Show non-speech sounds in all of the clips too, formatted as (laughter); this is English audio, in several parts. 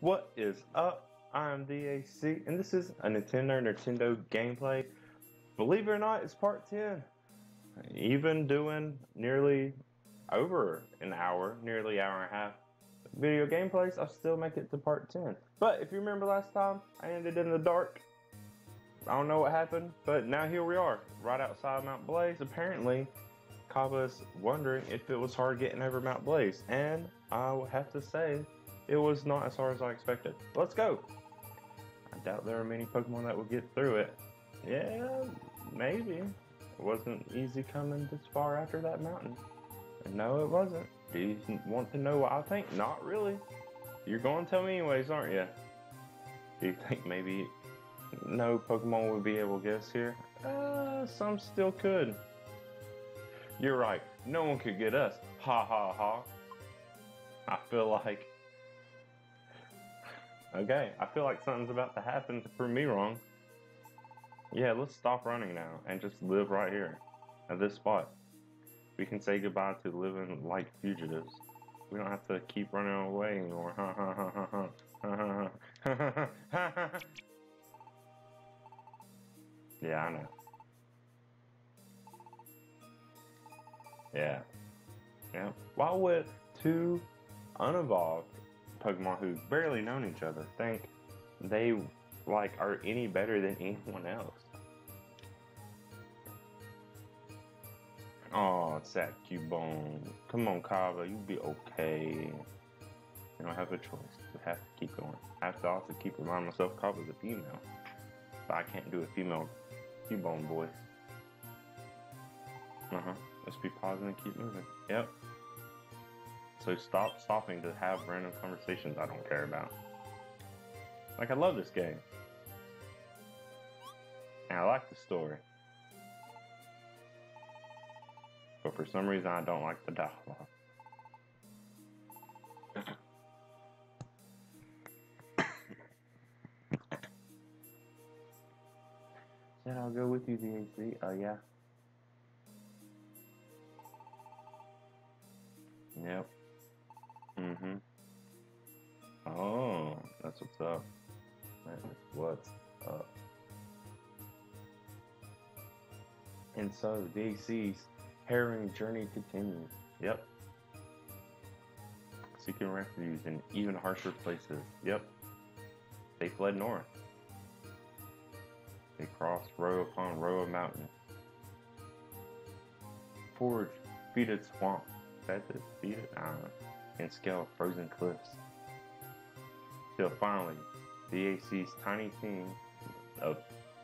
What is up? I'm The A.C., and this is a Nintenerd Nerdtendo gameplay. Believe it or not, it's part 10. Even doing nearly over an hour, nearly hour and a half video gameplays, I still make it to part 10. But if you remember last time, I ended in the dark. I don't know what happened, but now here we are, right outside Mount Blaze. Apparently, Kaba's wondering if it was hard getting over Mount Blaze, and I would have to say it was not as hard as I expected. Let's go! I doubt there are many Pokemon that will get through it. Yeah, maybe. It wasn't easy coming this far after that mountain. And no, it wasn't. Do you want to know what I think? Not really. You're going to tell me anyways, aren't you? Do you think maybe no Pokemon would be able to guess here? Uh, some still could. You're right. No one could get us. Ha ha ha. I feel like. Okay, I feel like something's about to happen to prove me wrong. Yeah, let's stop running now and just live right here at this spot. We can say goodbye to living like fugitives. We don't have to keep running away anymore. Yeah, I know. Yeah. Yeah. Why would two unevolved Pokemon who've barely known each other think they like are any better than anyone else? Oh, it's that Cubone. Come on, Kaba, you'll be okay. You don't have a choice. We have to keep going. I have to also keep reminding myself Kaba's a female. But I can't do a female Cubone voice. Uh-huh. Let's be pausing positive and keep moving. Yep. So stop stopping to have random conversations I don't care about. Like, I love this game. And I like the story. But for some reason, I don't like the dialogue. (coughs) Said I'll go with you, DAC. Oh, yeah. Yep. Mm-hmm. Oh, that's what's up. That's what's up. And so The A.C.'s harrowing journey continues. Yep. Seeking refuge in even harsher places. Yep. They fled north. They crossed row upon row of mountains. Forged beaded swamp. Fed this beaded island and scale frozen cliffs. Till finally, The A.C.'s tiny team of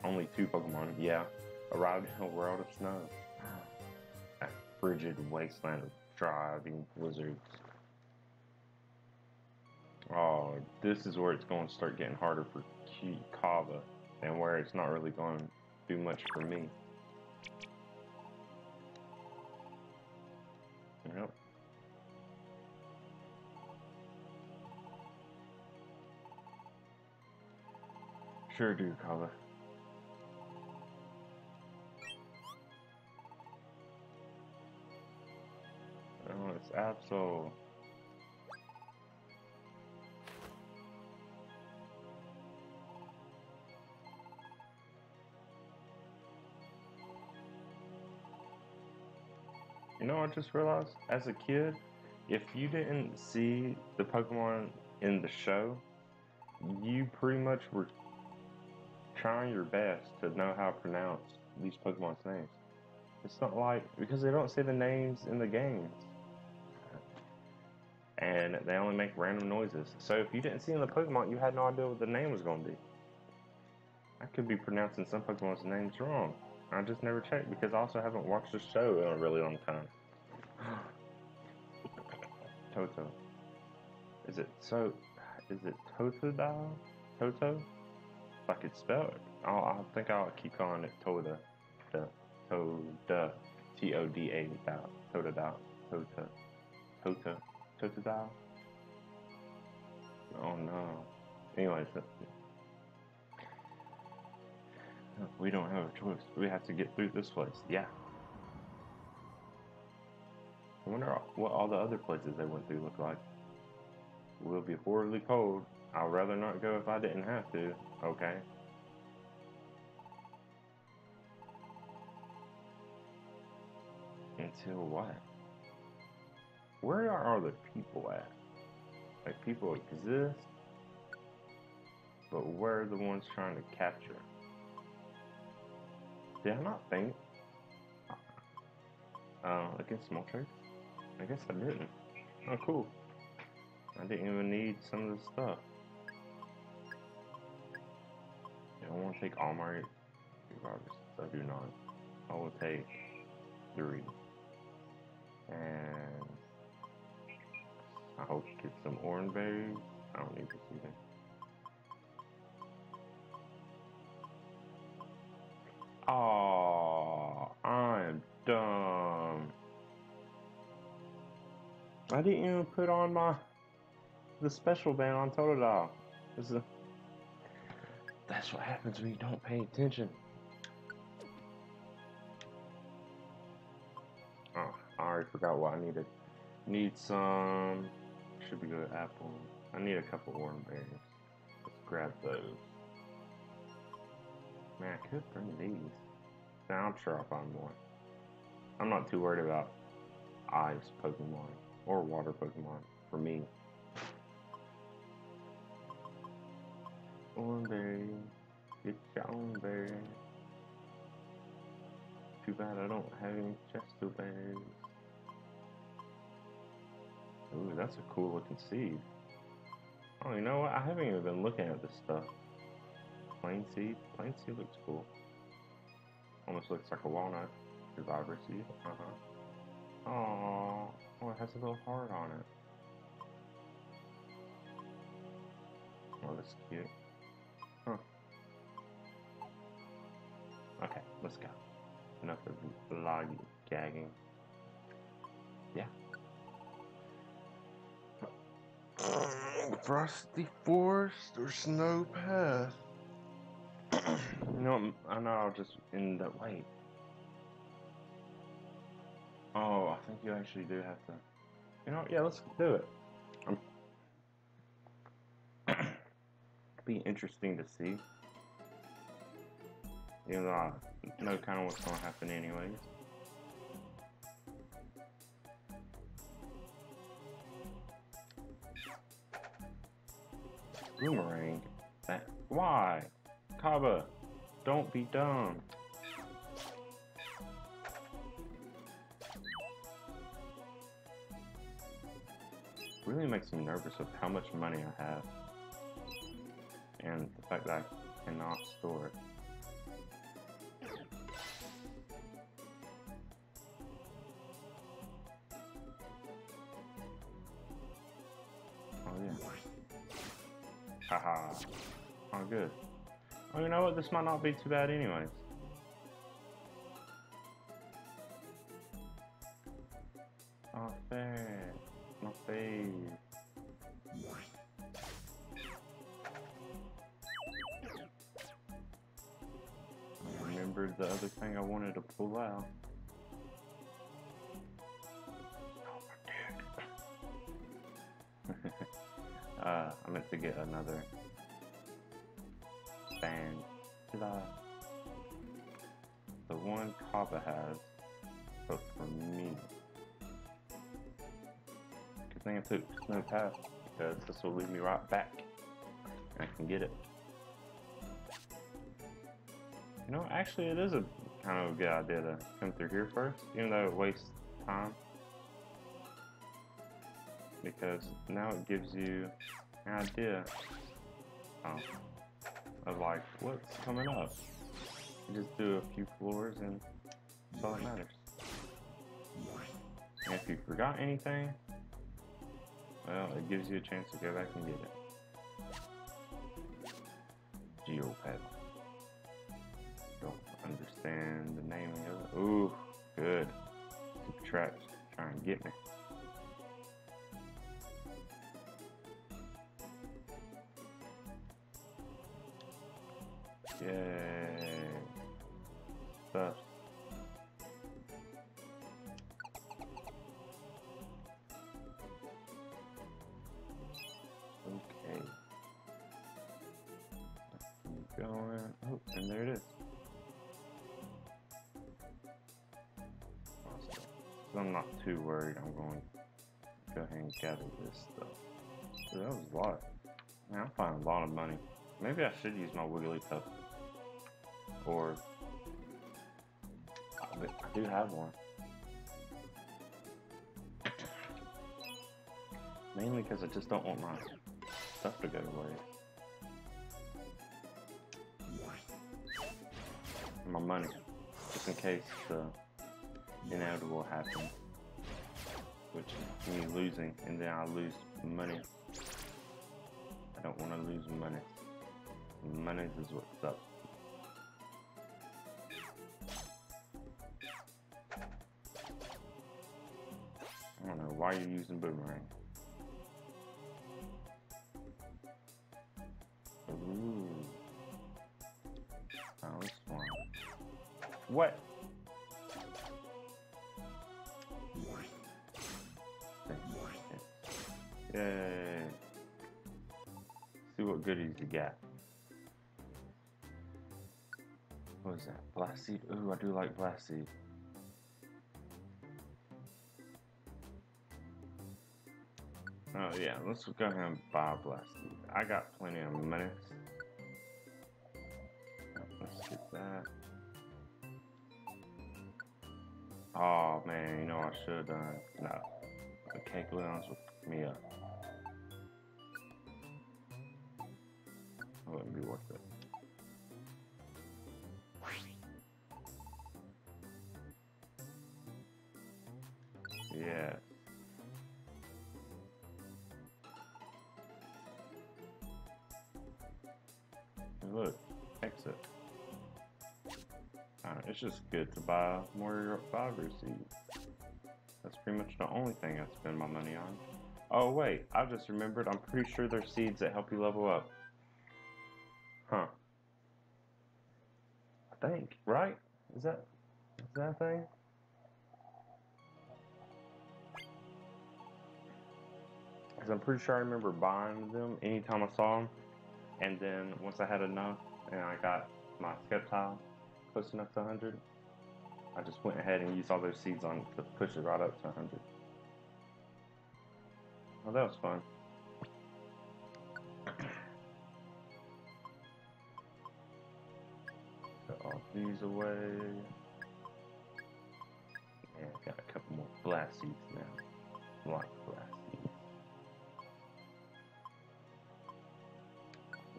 only two Pokemon, yeah, arrived in a world of snow. A frigid wasteland of driving blizzards. Oh, this is where it's going to start getting harder for Kaba, and where it's not really going to do much for me. Yep. Sure do, Kaba. Oh, it's Absol. You know, I just realized as a kid, if you didn't see the Pokemon in the show, you pretty much were trying your best to know how to pronounce these Pokemon's names. It's not like, because they don't say the names in the games. And they only make random noises. So if you didn't see in the Pokemon, you had no idea what the name was going to be. I could be pronouncing some Pokemon's names wrong. I just never checked because I also haven't watched the show in a really long time. (gasps) Toto. Is it so? Is it Totodile? Toto? If I could spell it, I'll, I think I'll keep calling it Toda. The Toda. T O D A. Totodile. Tota. Tota. Totodile. Oh no. Anyways, we don't have a choice. We have to get through this place. Yeah. I wonder what all the other places they went through look like. It will be horribly cold. I'd rather not go if I didn't have to. Okay. Until what? Where are all the people at? Like, people exist, but where are the ones trying to capture? Did I not think? Uh, against small trade? I guess I didn't. Oh, cool. I didn't even need some of the stuff. I to take all my revolvers. I do not. I will take three. And I hope to get some orange berries. I don't need this either. Oh, I'm dumb. I didn't even put on my the special band on Totodile. This is a, that's what happens when you don't pay attention. Oh, I already forgot what I needed. Need some. Should be good apple. I need a couple orange berries. Let's grab those. Man, I could bring these. Now I'm sure I'll find more. I'm not too worried about ice Pokemon or water Pokemon for me. Oran berry. Too bad I don't have any Chesto berries. Ooh, that's a cool looking seed. Oh, you know what? I haven't even been looking at this stuff. Plain seed? Plain seed looks cool. Almost looks like a walnut. Survivor seed. Uh-huh. Aww. Oh, it has a little heart on it. Oh, that's cute. Let's go. Enough of vloggy gagging. Yeah. Frosty forest or snow path? you know, I know I'll just end up. Wait. Oh, I think you actually do have to. You know, yeah, let's do it. Um, (coughs) be interesting to see. Though I know kind of what's going to happen, anyways. Boomerang. That, why? Kaba, don't be dumb. Really makes me nervous of how much money I have. And the fact that I cannot store it. Yeah. Haha. Oh good. Oh you know what, this might not be too bad anyways. Oh fair. Not fair. I remembered the other thing I wanted to pull out. Meant to get another band. The one Kaba has, but for me. Good thing I took Snow Path, because this will lead me right back. And I can get it. You know, actually it is a kind of a good idea to come through here first, even though it wastes time. Because now it gives you an idea um, of like what's coming up. You just do a few floors and that's all that matters. And if you forgot anything, well, it gives you a chance to go back and get it. Geopet. Don't understand the naming of it. Ooh, good. Subtract, try and get me. Okay. Going. Oh, and there it is. I'm not too worried. I'm going to go ahead and gather this stuff. That was a lot. Man, I'm finding a lot of money. Maybe I should use my Wigglytuff. Or... I do have one. Mainly because I just don't want my stuff to go away. My money. Just in case the inevitable happens. Which is me losing and then I lose money. I don't want to lose money. Money is what's up. Why you're using boomerang. Ooh. Oh. What? Yay. See what goodies you got. What is that? Blast seed? Ooh, I do like blast seed. Oh yeah, let's go ahead and buy blast. I got plenty of minutes. Let's get that. Oh man, you know I should have done no. The cake lounge with me up. It wouldn't be worth it. It's just good to buy more Fiber seeds. That's pretty much the only thing I spend my money on. Oh wait, I just remembered, I'm pretty sure there's seeds that help you level up. Huh. I think, right? Is that, is that a thing? Because I'm pretty sure I remember buying them anytime I saw them. And then once I had enough and I got my Sceptile close enough to 100, I just went ahead and used all those seeds on to push it right up to 100. Well, that was fun. Put all these away. Yeah, got a couple more blast seeds now. Like blast seeds.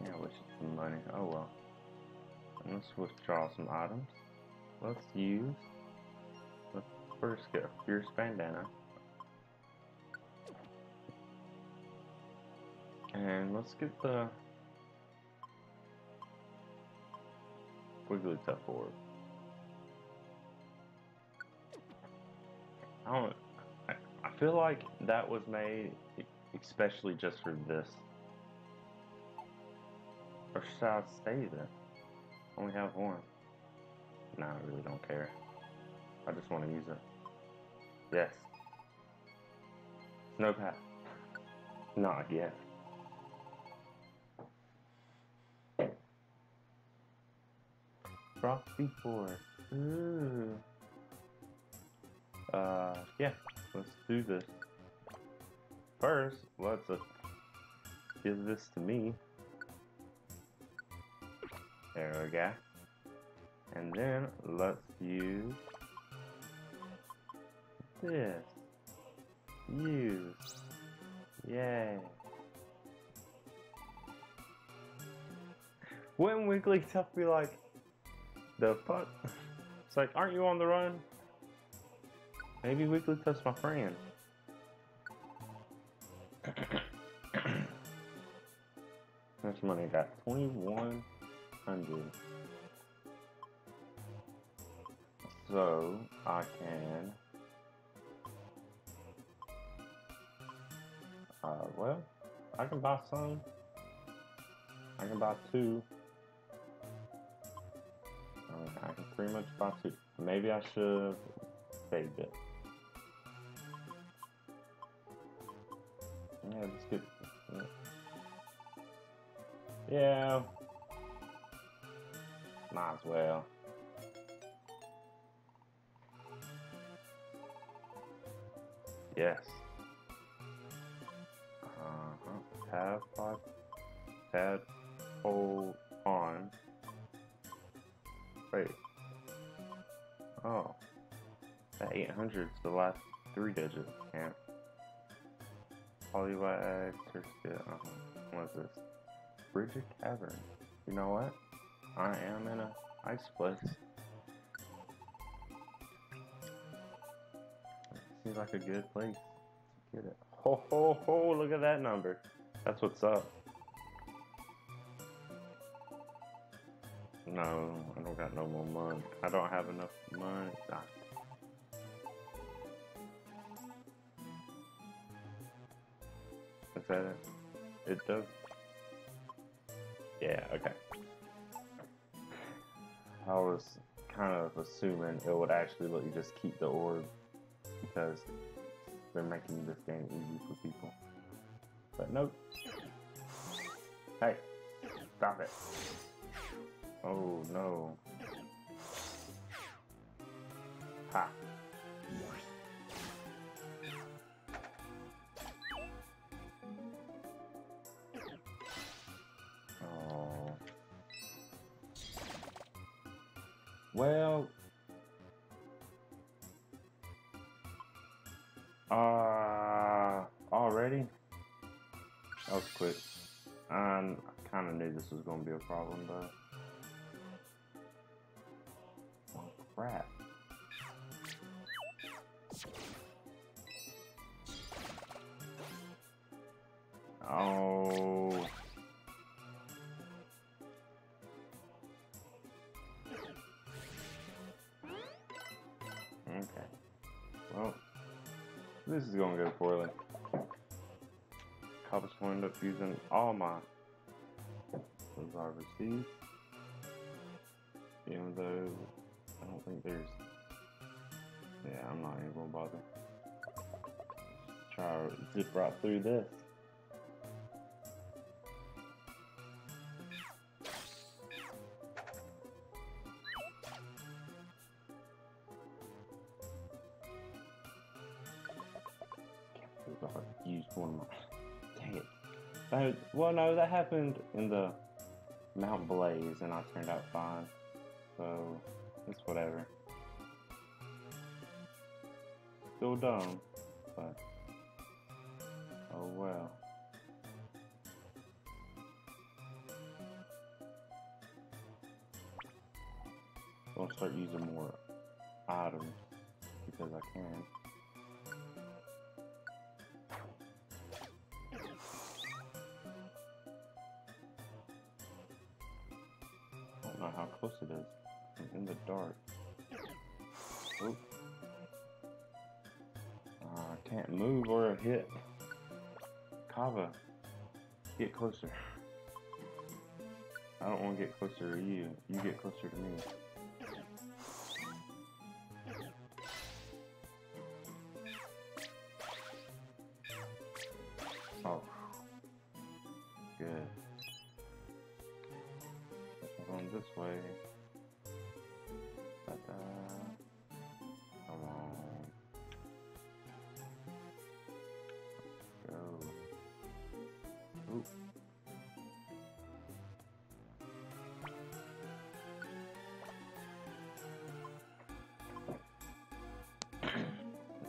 Yeah, wish is some money. Oh well. Let's withdraw some items. Let's use. Let's first get a fierce bandana. And let's get the Wigglytuff orb. I don't. I, I feel like that was made especially just for this. Or should I stay there? Only have one. Nah, I really don't care. I just want to use it. Yes. No path. Not yet. Frosty Forest. Ooh. Uh, yeah, let's do this. First, let's uh, give this to me. There we go. And then let's use this. Use. Yay. Wouldn't Wigglytuff be like, the fuck? It's like, aren't you on the run? Maybe Wigglytuff's my friend. (coughs) How much money I got? 2100 So, I can... Uh, well, I can buy some. I can buy two. Uh, I can pretty much buy two. Maybe I should save it. Yeah, let's get. Yeah. Might as well. Yes. Uh-huh. Tab five. Tab hold on. Wait. Oh. That 800 is the last three digits. Can't. Poliwag, it. Uh-huh. What is this? Frigid Cavern. You know what? I am in a ice place. Seems like a good place. to Get it. Ho ho ho, look at that number. That's what's up. No, I don't got no more money. I don't have enough money. Ah. Is that it? It does? Yeah, okay. I was kind of assuming it would actually let you just keep the orb because they're making this game easy for people. But nope. Hey, stop it. Oh no. Ha. Well. Uh, already? That was quick. Um, I kind of knew this was going to be a problem, but. This is gonna go poorly. Cops will end up using all my I received. Even though I don't think there's yeah, I'm not even gonna bother. Try to zip right through this. Well, no, that happened in the Mount Blaze, and I turned out fine. So, it's whatever. Still dumb, but. Oh well. I'll start using more items because I can. Close it is. In the dark. Oh. Uh, I can't move or hit. Kaba, get closer. I don't want to get closer to you. You get closer to me.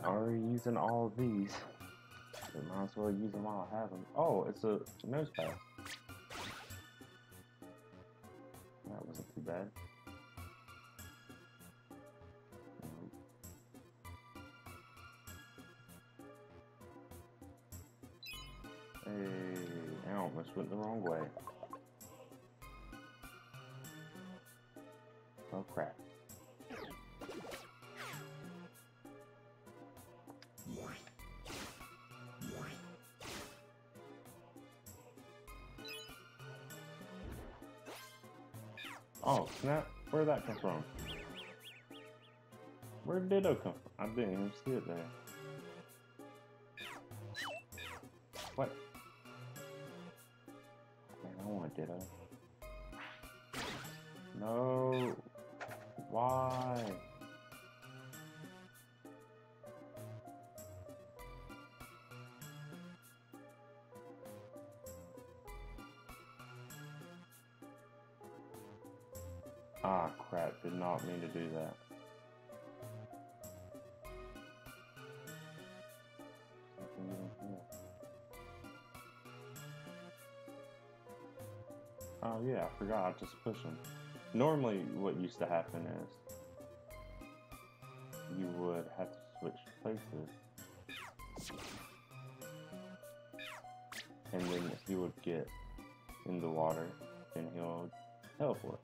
Already using all these. So might as well use them while I have them. Oh, it's a Nosepass. That wasn't too bad. Hey, I almost went the wrong way. Oh crap. Oh, snap. Where'd that come from? Where did Ditto come from? I didn't even see it there. Do that. Oh yeah, I forgot. I just push him. Normally, what used to happen is you would have to switch places, and then he would get in the water, and he'll teleport.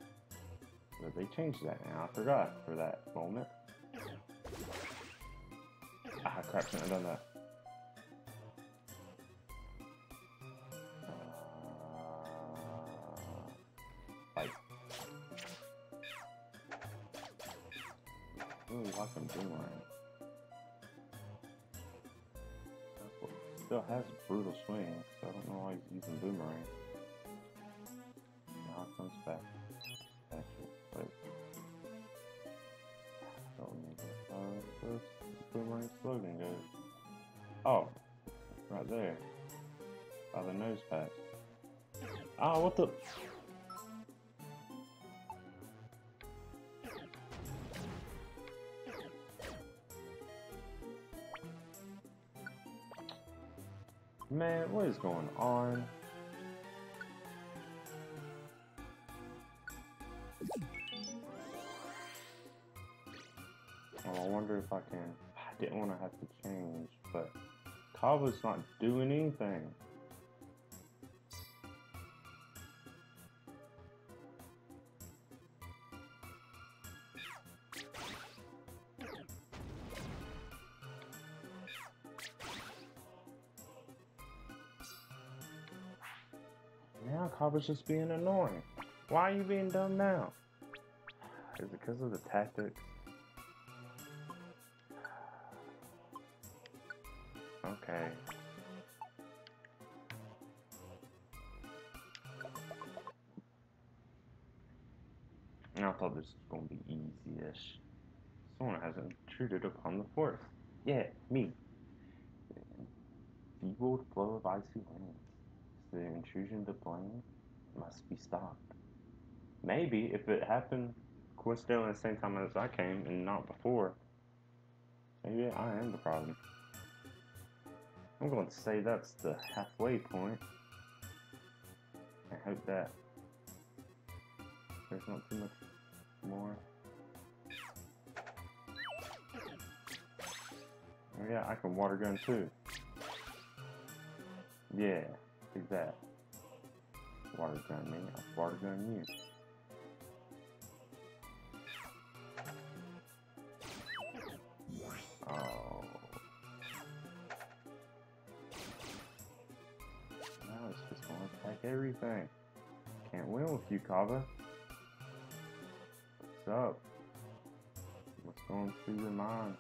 They changed that now. I forgot for that moment. Ah, crap! Shouldn't have done that. really like him boomerang. Still has brutal swing, so I don't know why he's using boomerang. Now it comes back. Ah, what the? Man, what is going on? Oh, I wonder if I can... I didn't want to have to change, but Kaba's not doing anything. Kaba's just being annoying. Why are you being dumb now? Is it because of the tactics? Okay. I thought this was going to be easy-ish. Someone hasn't intruded upon the forest. Yeah, me. Feeble flow of icy winds. Is the intrusion to blame must be stopped. Maybe if it happened coincidentally at the same time as I came and not before, maybe I am the problem. I'm going to say that's the halfway point. I hope that there's not too much more. Oh yeah, I can water gun too. Yeah, take water gun you. Oh. Now it's just gonna attack everything. Can't win with you, Kaba. What's up? What's going through your mind?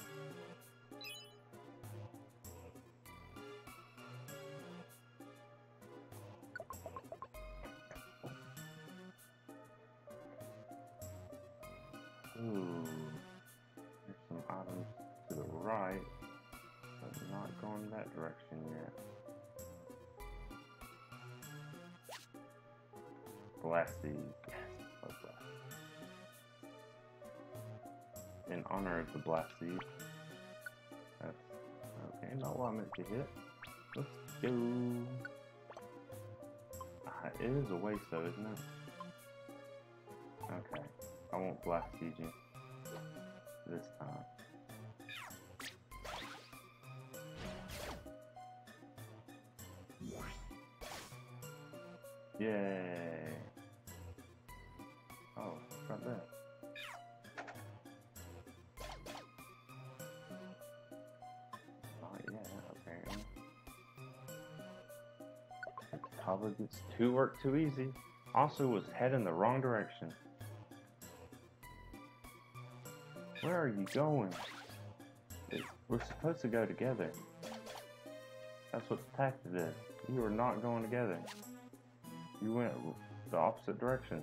Love. In honor of the Seed. That's okay, not what I meant to hit. Let's go. Ah, it is a waste though, isn't it? Okay. I won't blast you this time. Yay! That. Oh yeah, apparently. Kaba gets two work too easy. Also was heading the wrong direction. Where are you going? We're supposed to go together. That's what the tactic is. You are not going together. You went the opposite direction.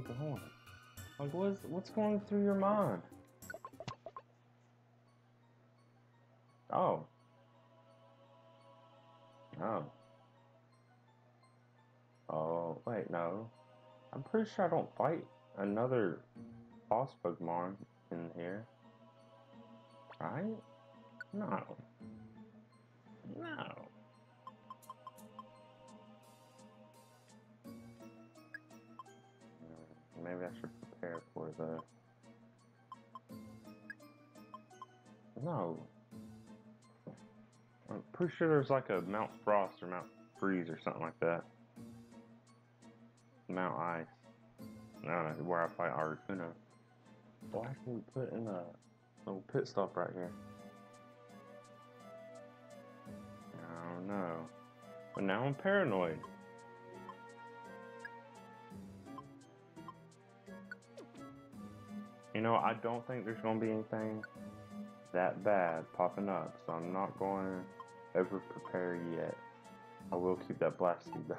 Kaba going? Like, what's what's going through your mind? Oh. Oh. Oh, wait, no. I'm pretty sure I don't fight another boss Pokemon in here. Right? No. No. Maybe I should prepare for the... No. I'm pretty sure there's like a Mount Frost or Mount Freeze or something like that. Mount Ice. No, where I fight Articuno. Why can we put in a little pit stop right here? I don't know. But now I'm paranoid. You know, I don't think there's going to be anything that bad popping up, so I'm not going to over prepare yet. I will keep that blast seed though,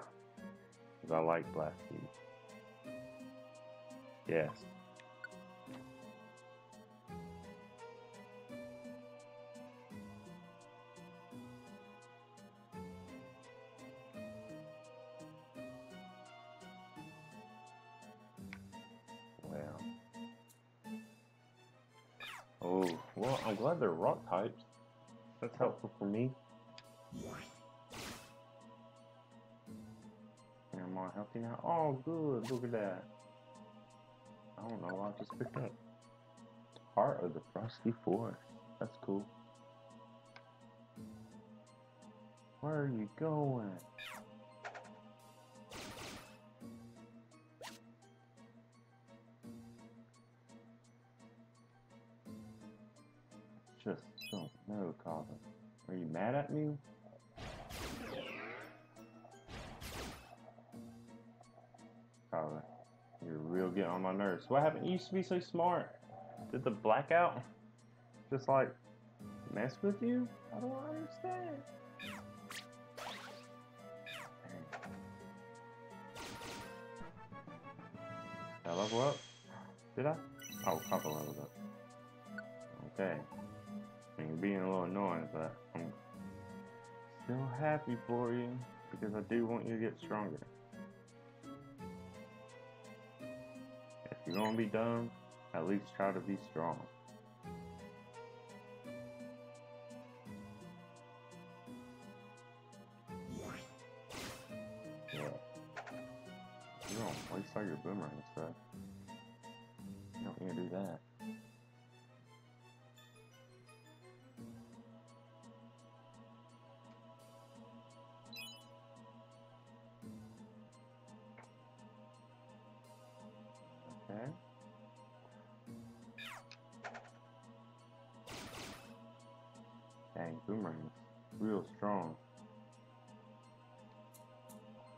because I like blast seed. Yes. Glad they're rock types. That's helpful for me. Am I healthy now? Oh, good. Look at that. I don't know I just picked up. Heart of the Frosty Forest. That's cool. Where are you going? Are you mad at me? Calvin, you're real getting on my nerves. What happened? You used to be so smart. Did the blackout just like mess with you? I don't understand. Did I level up? Did I? Oh, Papa leveled up. Okay. You're being a little annoying, but I'm still happy for you because I do want you to get stronger. If you're gonna be dumb, at least try to be strong. Yeah. You don't waste all your boomerang stuff. You don't need to do that. Real strong.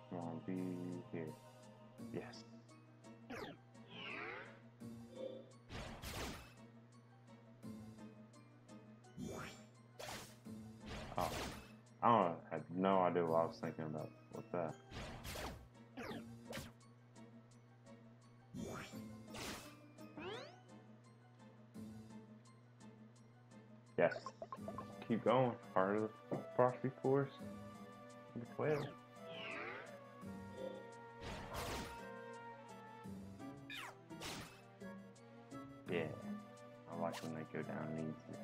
Come on, be here. Yes. Oh. I don't I had no idea what I was thinking about. What's that? Yes. Keep going. Part of the Frosty Forest. Number 12. Yeah. I like when they go down easy.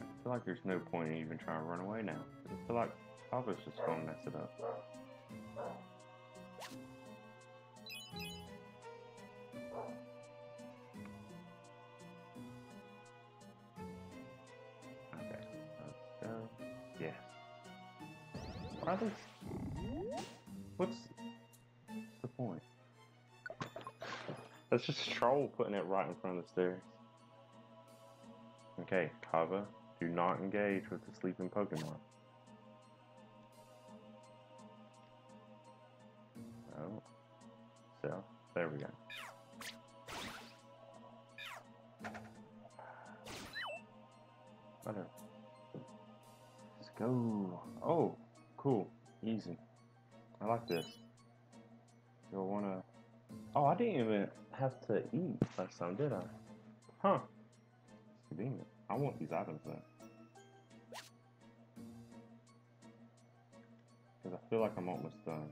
I feel like there's no point in even trying to run away now. I feel like Papa's just gonna mess it up. Are they... What's... The point? That's just troll putting it right in front of the stairs. Okay, Kaba, do not engage with the sleeping Pokemon. Easy. I like this. You'll wanna... Oh, I didn't even have to eat last time, did I? Huh. Convenient. I want these items then. Because I feel like I'm almost done.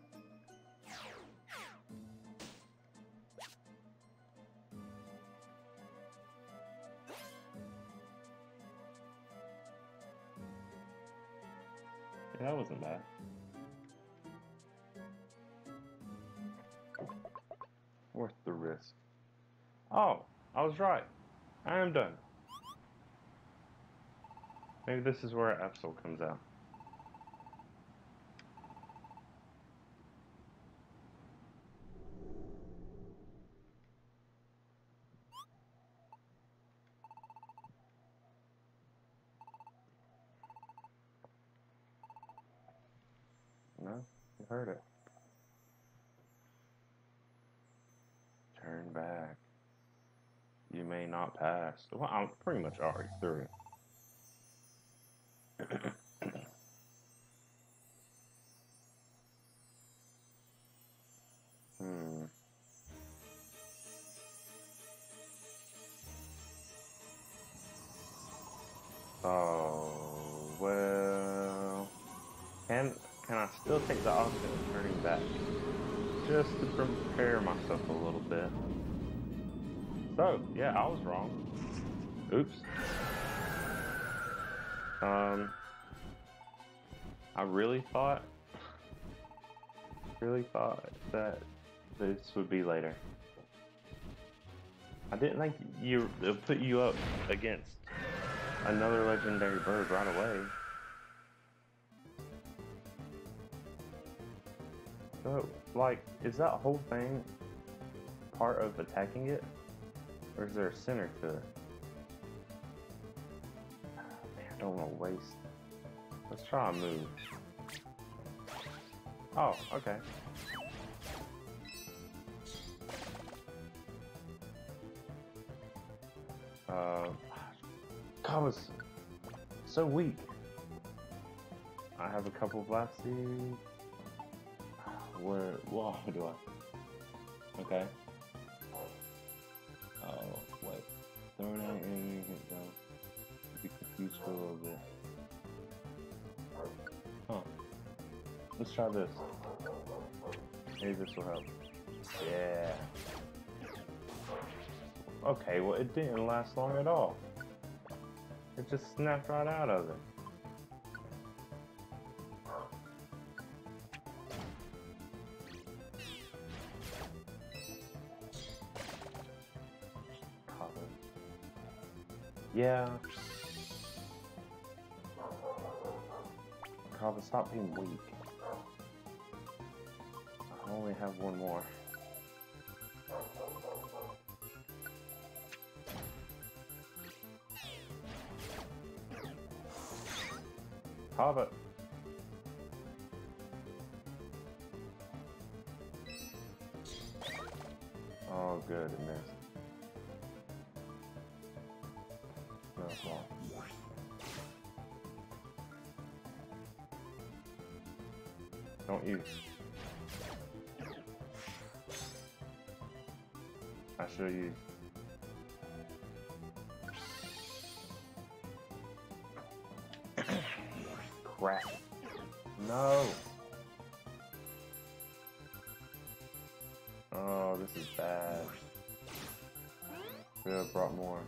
Yeah, that wasn't bad. Worth the risk. Oh, I was right. I am done. Maybe this is where Absol comes out. No, you heard it. Turn back. You may not pass. Well, I'm pretty much already through it. hmm. Oh, well. Can, can I still take the option of turning back? Just to prepare myself a little bit. So, yeah, I was wrong. Oops. Um, I really thought, really thought that this would be later. I didn't think you it put you up against another legendary bird right away. So, like, is that whole thing part of attacking it? Or is there a center to it? Man, I don't want to waste. Let's try a move. Oh, okay. Uh, God was so weak. I have a couple blast seeds. Where, whoa, (laughs) do I? Okay. Little bit. Huh. Let's try this. Maybe this will help. Yeah. Okay, well it didn't last long at all. It just snapped right out of it. Yeah. Stop being weak. I only have one more. Kaba. Should use. Crap. No. Oh, this is bad. Should have brought more.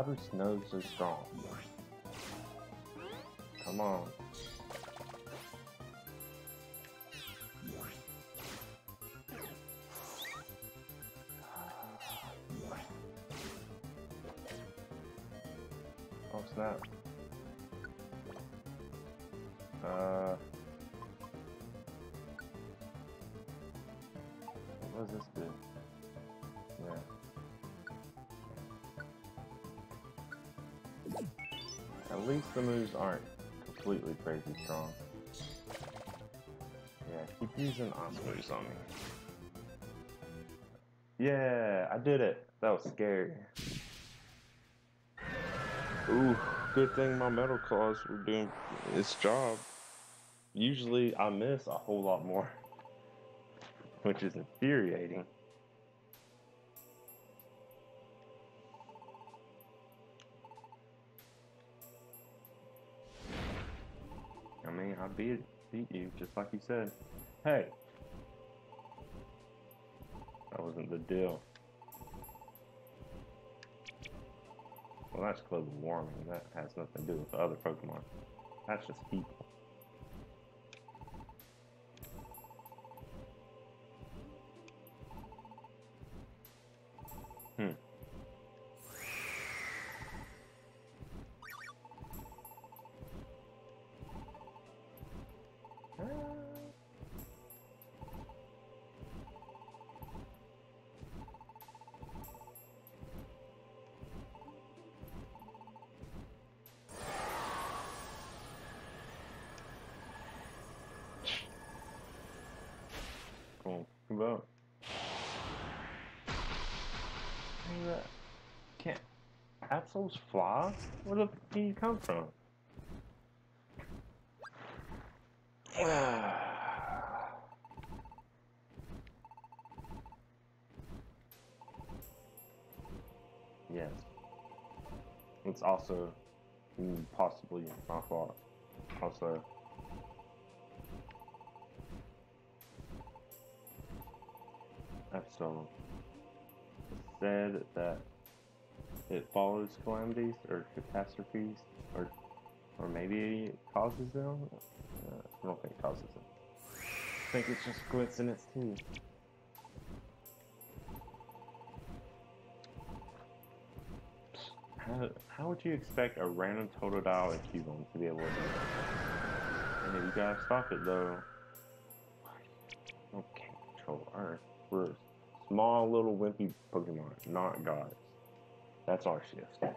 Why is Powder so strong? Come on. Oh snap. Uh. What does this do? At least the moves aren't completely crazy strong. Yeah, keep using Osmos on me. Yeah, I did it. That was scary. Ooh, good thing my metal claws were doing its job. Usually I miss a whole lot more, (laughs) which is infuriating. I beat beat you just like you said. Hey, that wasn't the deal. Well, that's global warming. That has nothing to do with the other Pokemon. That's just people. Absols fly? Where the f did you come from? (sighs) yes. It's also mm, possibly my fault. Also, Absol said that it follows calamities or catastrophes, or or maybe it causes them. Uh, I don't think it causes them. I think it's just coincidence too. How, how would you expect a random Totodile and Cubone to be able to do that? And you gotta stop it though. Okay, control Earth. We're small little wimpy Pokemon, not gods. That's our shift.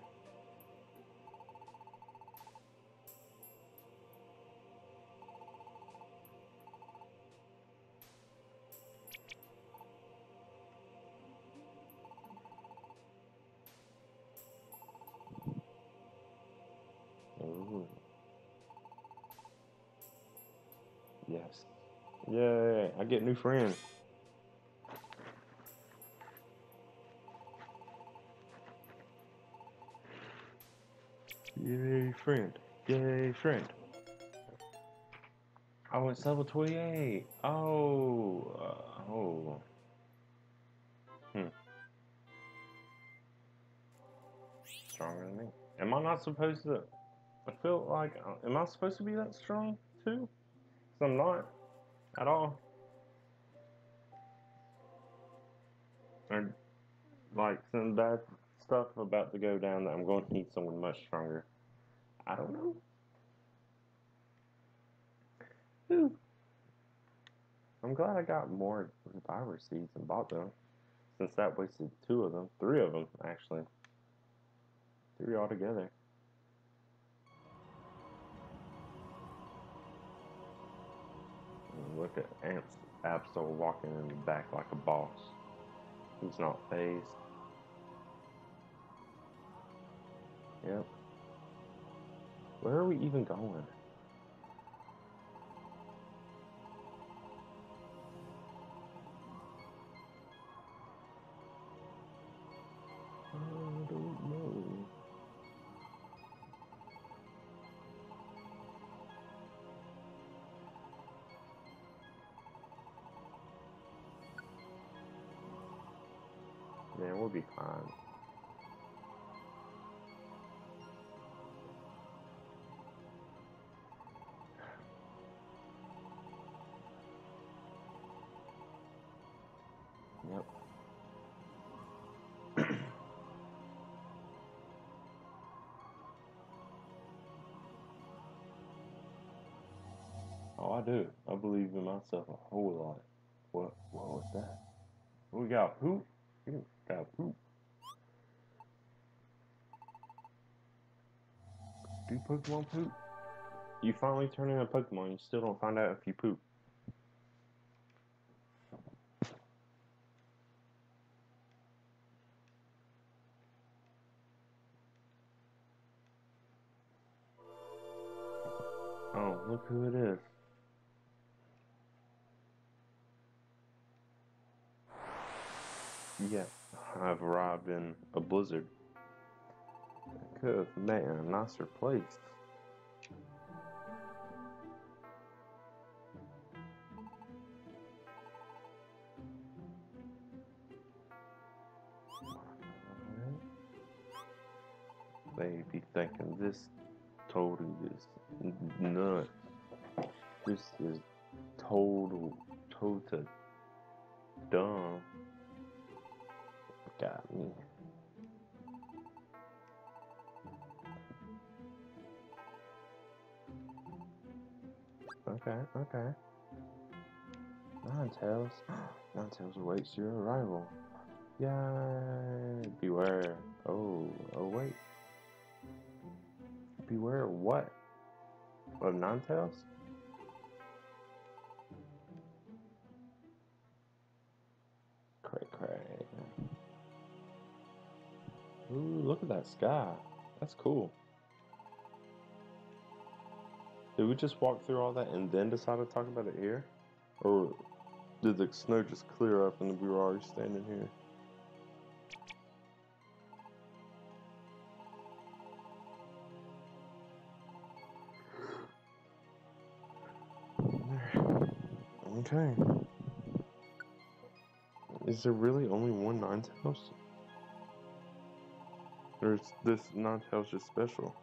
Yes. Yay, I get new friends. Friend. Yay, friend. Oh, it's level 28. Oh, uh, oh. Hmm. Stronger than me. Am I not supposed to? I feel like, uh, am I supposed to be that strong too? Because I'm not at all. Or, like, some bad stuff about to go down that I'm going to need someone much stronger. I don't know. Ooh. I'm glad I got more reviver seeds and bought them. Since that wasted two of them. Three of them, actually. Three altogether. And look at Amps Absol walking in the back like a boss. He's not phased. Yep. Where are we even going? Do. I believe in myself a whole lot. What? What was that? We got poop. We got poop. Do Pokemon poop? You finally turn in a Pokemon, you still don't find out if you poop. Oh, look who it is. Yeah, I've arrived in a blizzard. Made a nicer place. They be thinking this totally is nuts. This is total, total dumb. Got me. Okay, okay. Ninetales. (gasps) Ninetales awaits your arrival. Yay! Beware. Oh, oh wait. Beware what? Of nine Ooh, look at that sky. That's cool. Did we just walk through all that and then decide to talk about it here? Or did the snow just clear up and we were already standing here? Okay. Is there really only one Ninetales? Or is this Ninetales just special?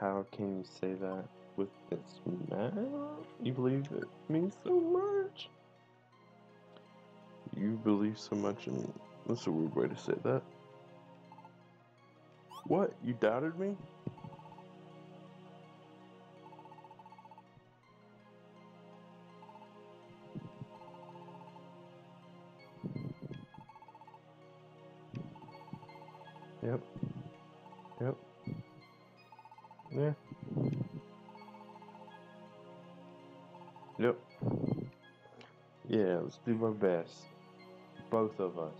How can you say that with this mouth? You believe it means so much. You believe so much in. That's a weird way to say that. What? You doubted me? Do our best. Both of us.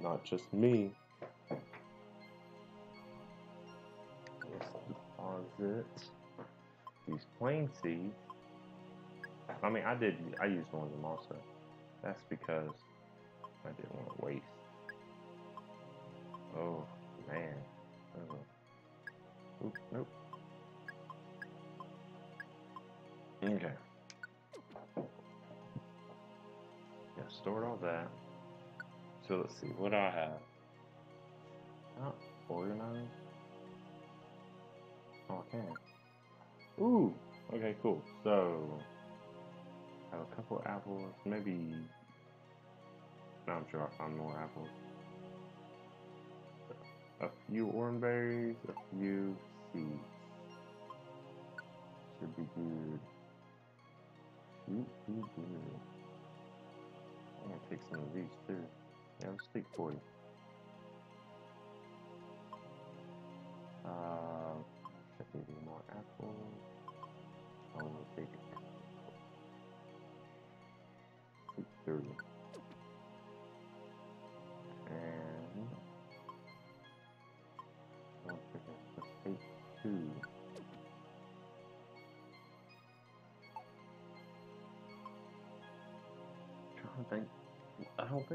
Not just me. Let's deposit these plain seeds. I mean, I did, I used one of them also. That's because I didn't want to waste. Oh, man. Oh. Oop, nope. Okay. Stored all that. So let's see, what do I have? Oh, organized. Oh, I. Ooh, okay, cool. So, I have a couple apples, maybe. No, I'm sure I'll find more apples. A few Oran berries, a few seeds. Should be good. Should be good. I'm gonna take some of these too. Yeah, let's take 40. Uh, should maybe more apples. I'm gonna take it. Take 30.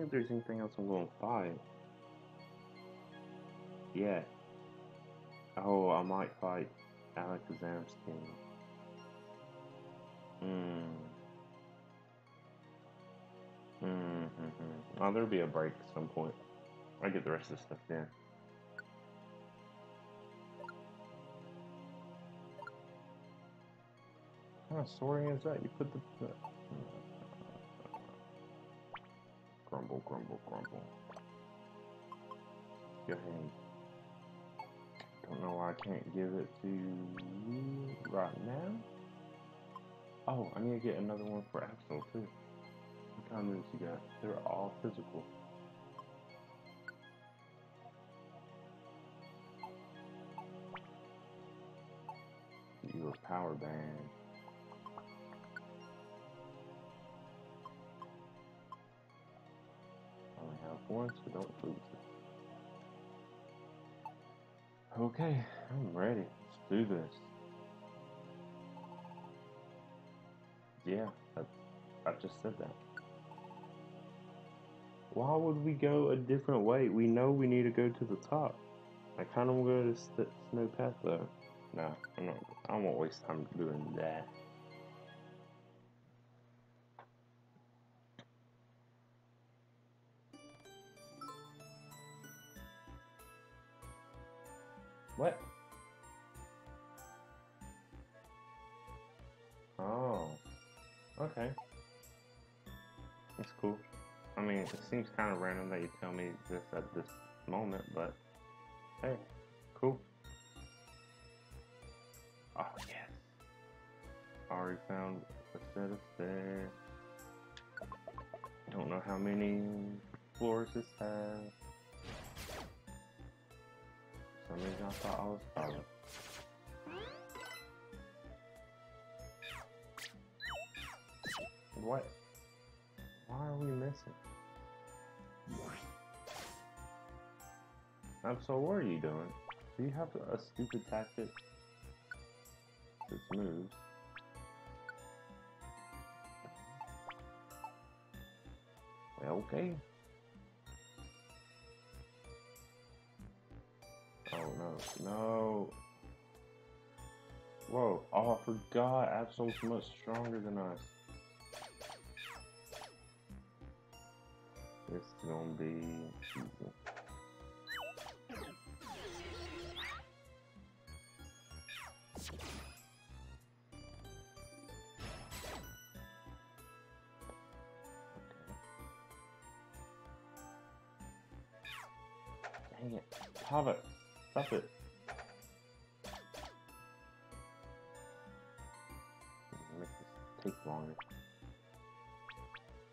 I there's anything else I'm going to fight. Yeah. Oh, I might fight Alakazam's team. Hmm. Mm-hmm. Oh, there'll be a break at some point. I get the rest of the stuff then. What kind of is that? You put the. the Grumble, grumble, grumble. Go ahead. Don't know why I can't give it to you right now. Oh, I need to get another one for Axel too. What kind moves you got? They're all physical. You a power band. One, so don't lose it. Okay, I'm ready. Let's do this. Yeah, that, I just said that. Why would we go a different way? We know we need to go to the top. I kind of want to go to St- Snow Path though. Nah, I'm not. I won't waste time doing that. What? Oh, okay. That's cool. I mean, it seems kind of random that you tell me this at this moment, but hey, cool. Oh, yes. Already found a set of stairs. Don't know how many floors this has. Some reason I thought I was. What? Why are we missing? Um, so what are you doing? Do you have a stupid tactic? This moves. Well, okay. Oh no, no. Whoa, oh I forgot Absol's much stronger than us. It's gonna be easy. Dang it. Stop it. Stop it. Make this take longer.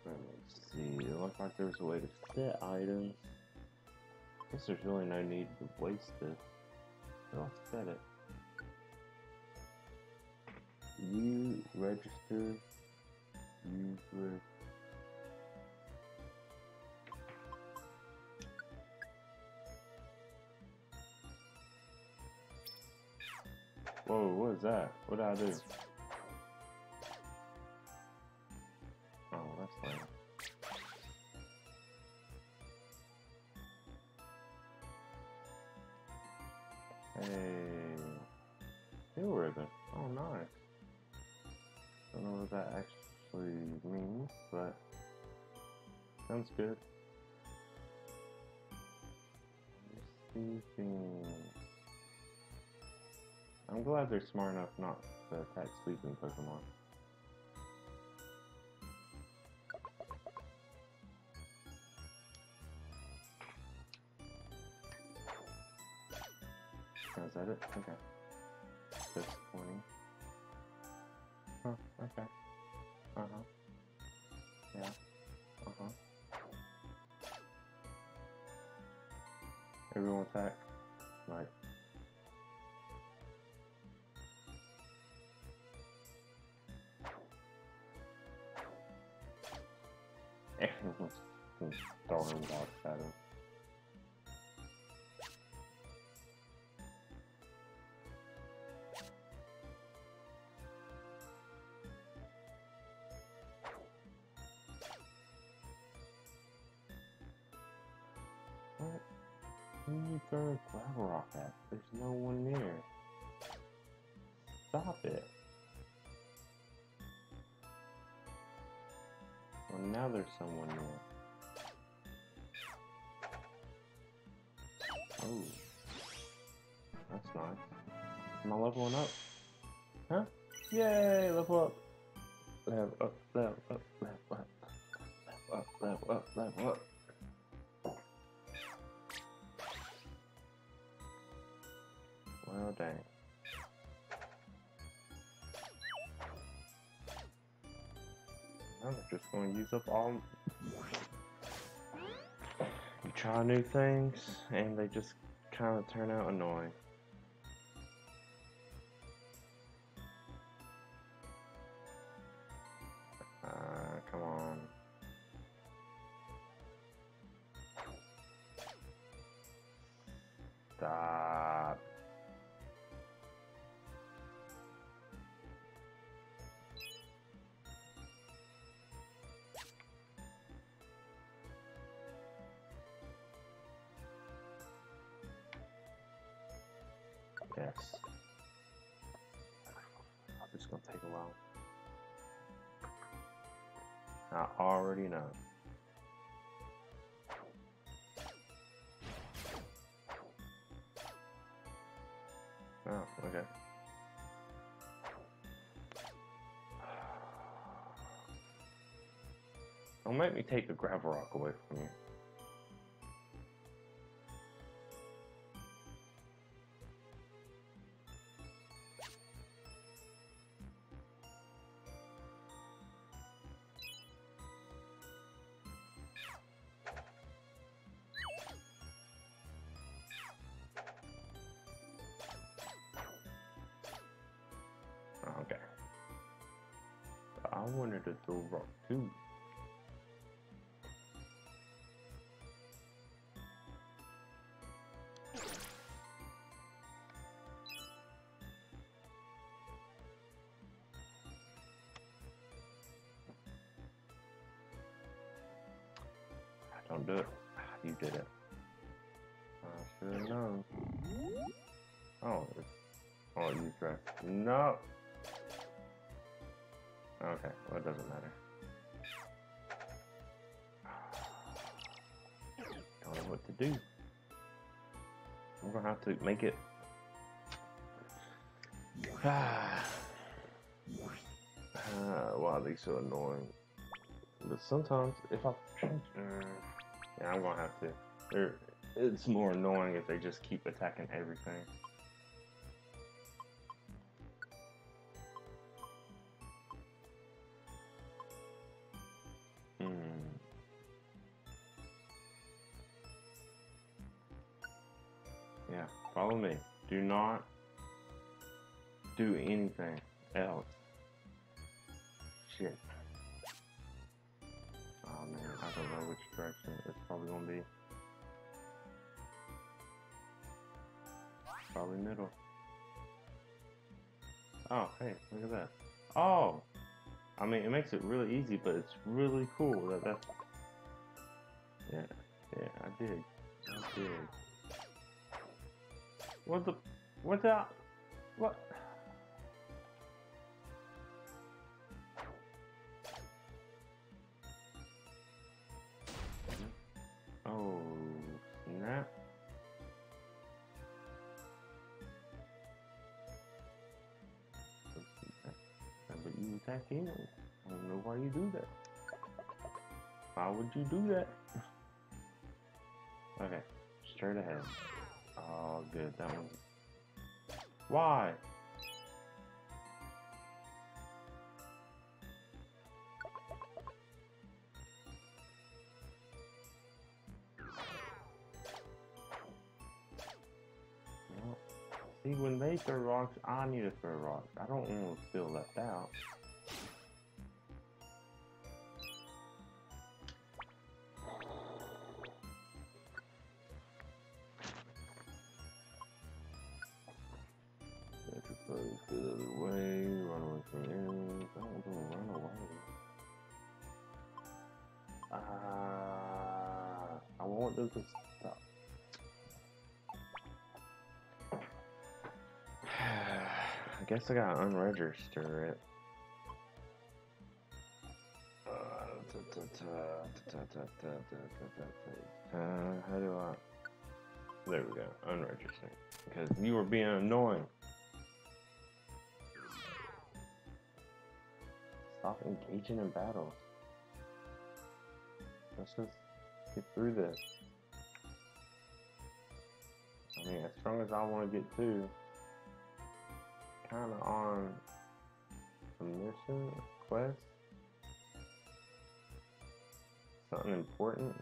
Let me see. It looks like there's a way to set items. I Guess there's really no need to waste this. I'll set it. You register. Use Whoa, what is that? What did I do? Oh, that's lame. Hey. Steel ribbon. Oh, nice. Don't know what that actually means, but sounds good. Sleeping. I'm glad they're smart enough not to attack sleeping Pokemon. Stop it. Well, now there's someone near. Oh. That's nice. Am I leveling up? Huh? Yay, level up. Level up, level up, level up, level up, level up, level up. Well, dang. I'm just to use up all. You try new things, and they just kind of turn out annoying. Make me take the Gravelerock away from you. Okay. I wanted to throw rock too. Do it. (sighs) You did it. I should have known. Oh, oh, you try. No. Okay, well, it doesn't matter. (sighs) Don't know what to do. I'm gonna have to make it. (sighs) Ah. Why are they so annoying? But sometimes, if I uh, yeah, I'm gonna have to. They're, it's more annoying if they just keep attacking everything. Hmm. Yeah, follow me. Do not do anything else. Shit. Direction it's probably gonna be. Probably middle. Oh, hey, look at that. Oh! I mean, it makes it really easy, but it's really cool that that's... Yeah, yeah, I did. I did. What the... What the... What? Oh, snap. But you attack him. I don't know why you do that. Why would you do that? (laughs) Okay, straight ahead. Oh, good. That one. Why? See, when they throw rocks, I need to throw rocks. I don't want to feel left out. guess I gotta unregister it. Uh, how do I? There we go. Unregistering. Because you were being annoying. Stop engaging in battle. Let's just get through this. I mean, as strong as I want to get through kind of on a mission, quest, something important.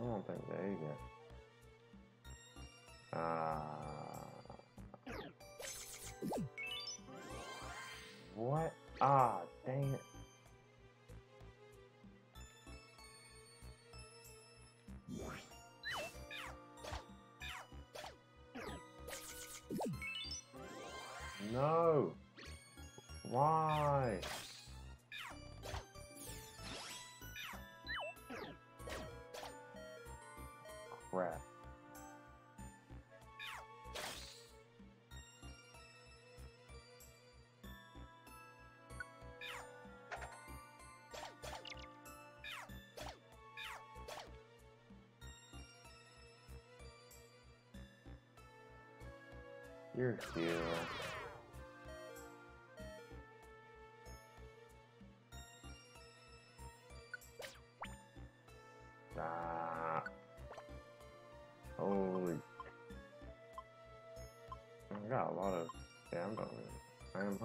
I don't think there you go. Uh, what? Ah, dang it. No. Why? Crap. You're. Stop.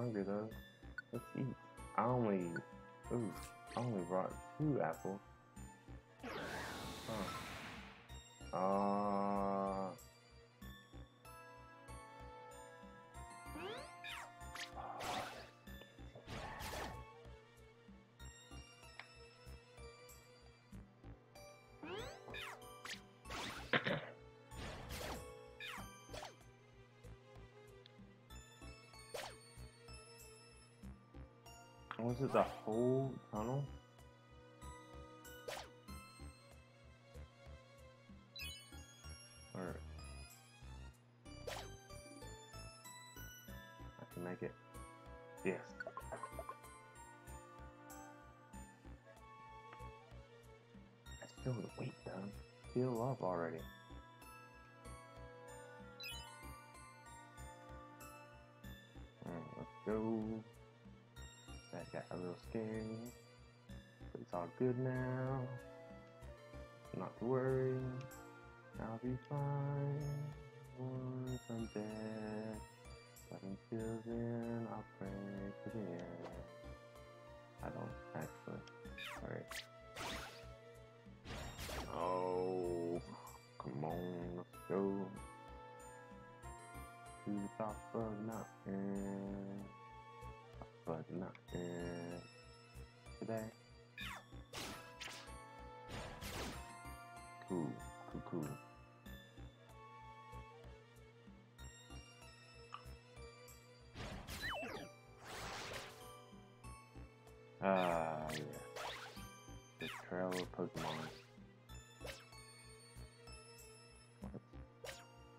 Hungry though. Let's eat. I only. Ooh, I only brought two apples. Huh. Uh. Was it the whole tunnel? Or I can make it. Yes. I feel the weight though. Feel up already. Scary. It's all good now. Not to worry. I'll be fine once I'm dead. But until then, I'll pray for the end. I don't actually. Alright. Oh, come on, let's go. To the top of the mountain but not today. Cool, cool, cool. Ah, yeah. The trail of Pokemon. What's,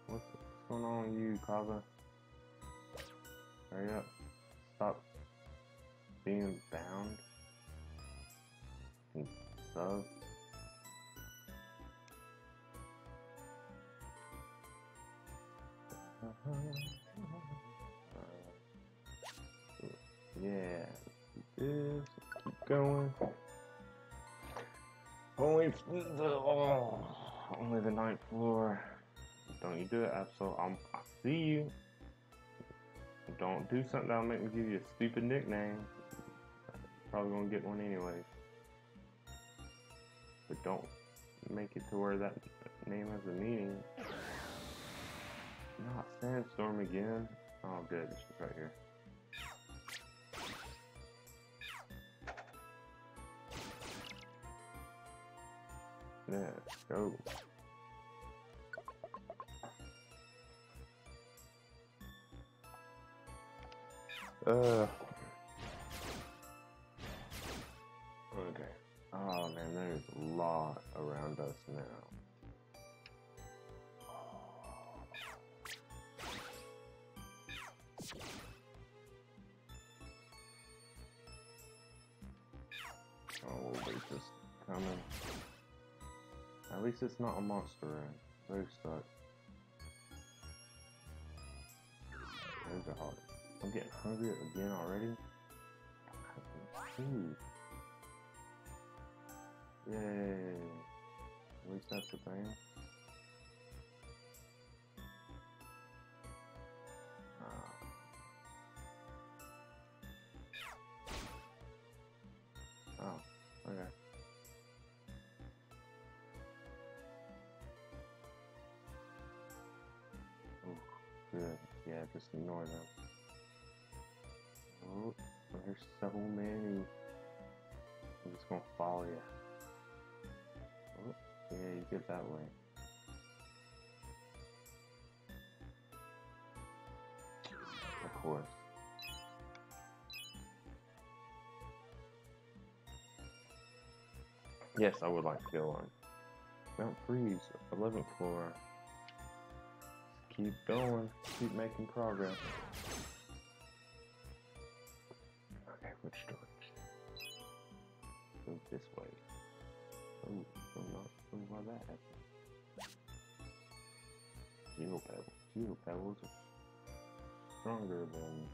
what's going on with you, Kaba? Hurry up. Stop being bound and sub. Uh, yeah, this, keep going. Only the oh, only the ninth floor. Don't you do it, Absol? I'm, I see you. Don't do something that'll make me give you a stupid nickname. Probably gonna get one anyway. But don't make it to where that name has a meaning. Not sandstorm again. Oh good, it's just right here. Let's go. Uh. Oh man, there's a lot around us now. Oh, they just coming. At least it's not a monster room. They're stuck. There's a heart. I'm getting hungry again already. Ooh. Yay. At least that's the thing. Ah. Oh, okay. Oh, good. Yeah, just ignore them. Oh, there's so many. I'm just gonna follow you. Yeah, you get that way. Of course. Yes, I would like to go on. Mount Freeze, 11th floor. Keep going, keep making progress. Okay, which direction? Why that happened. Geo pebbles. Geo pebbles are stronger than.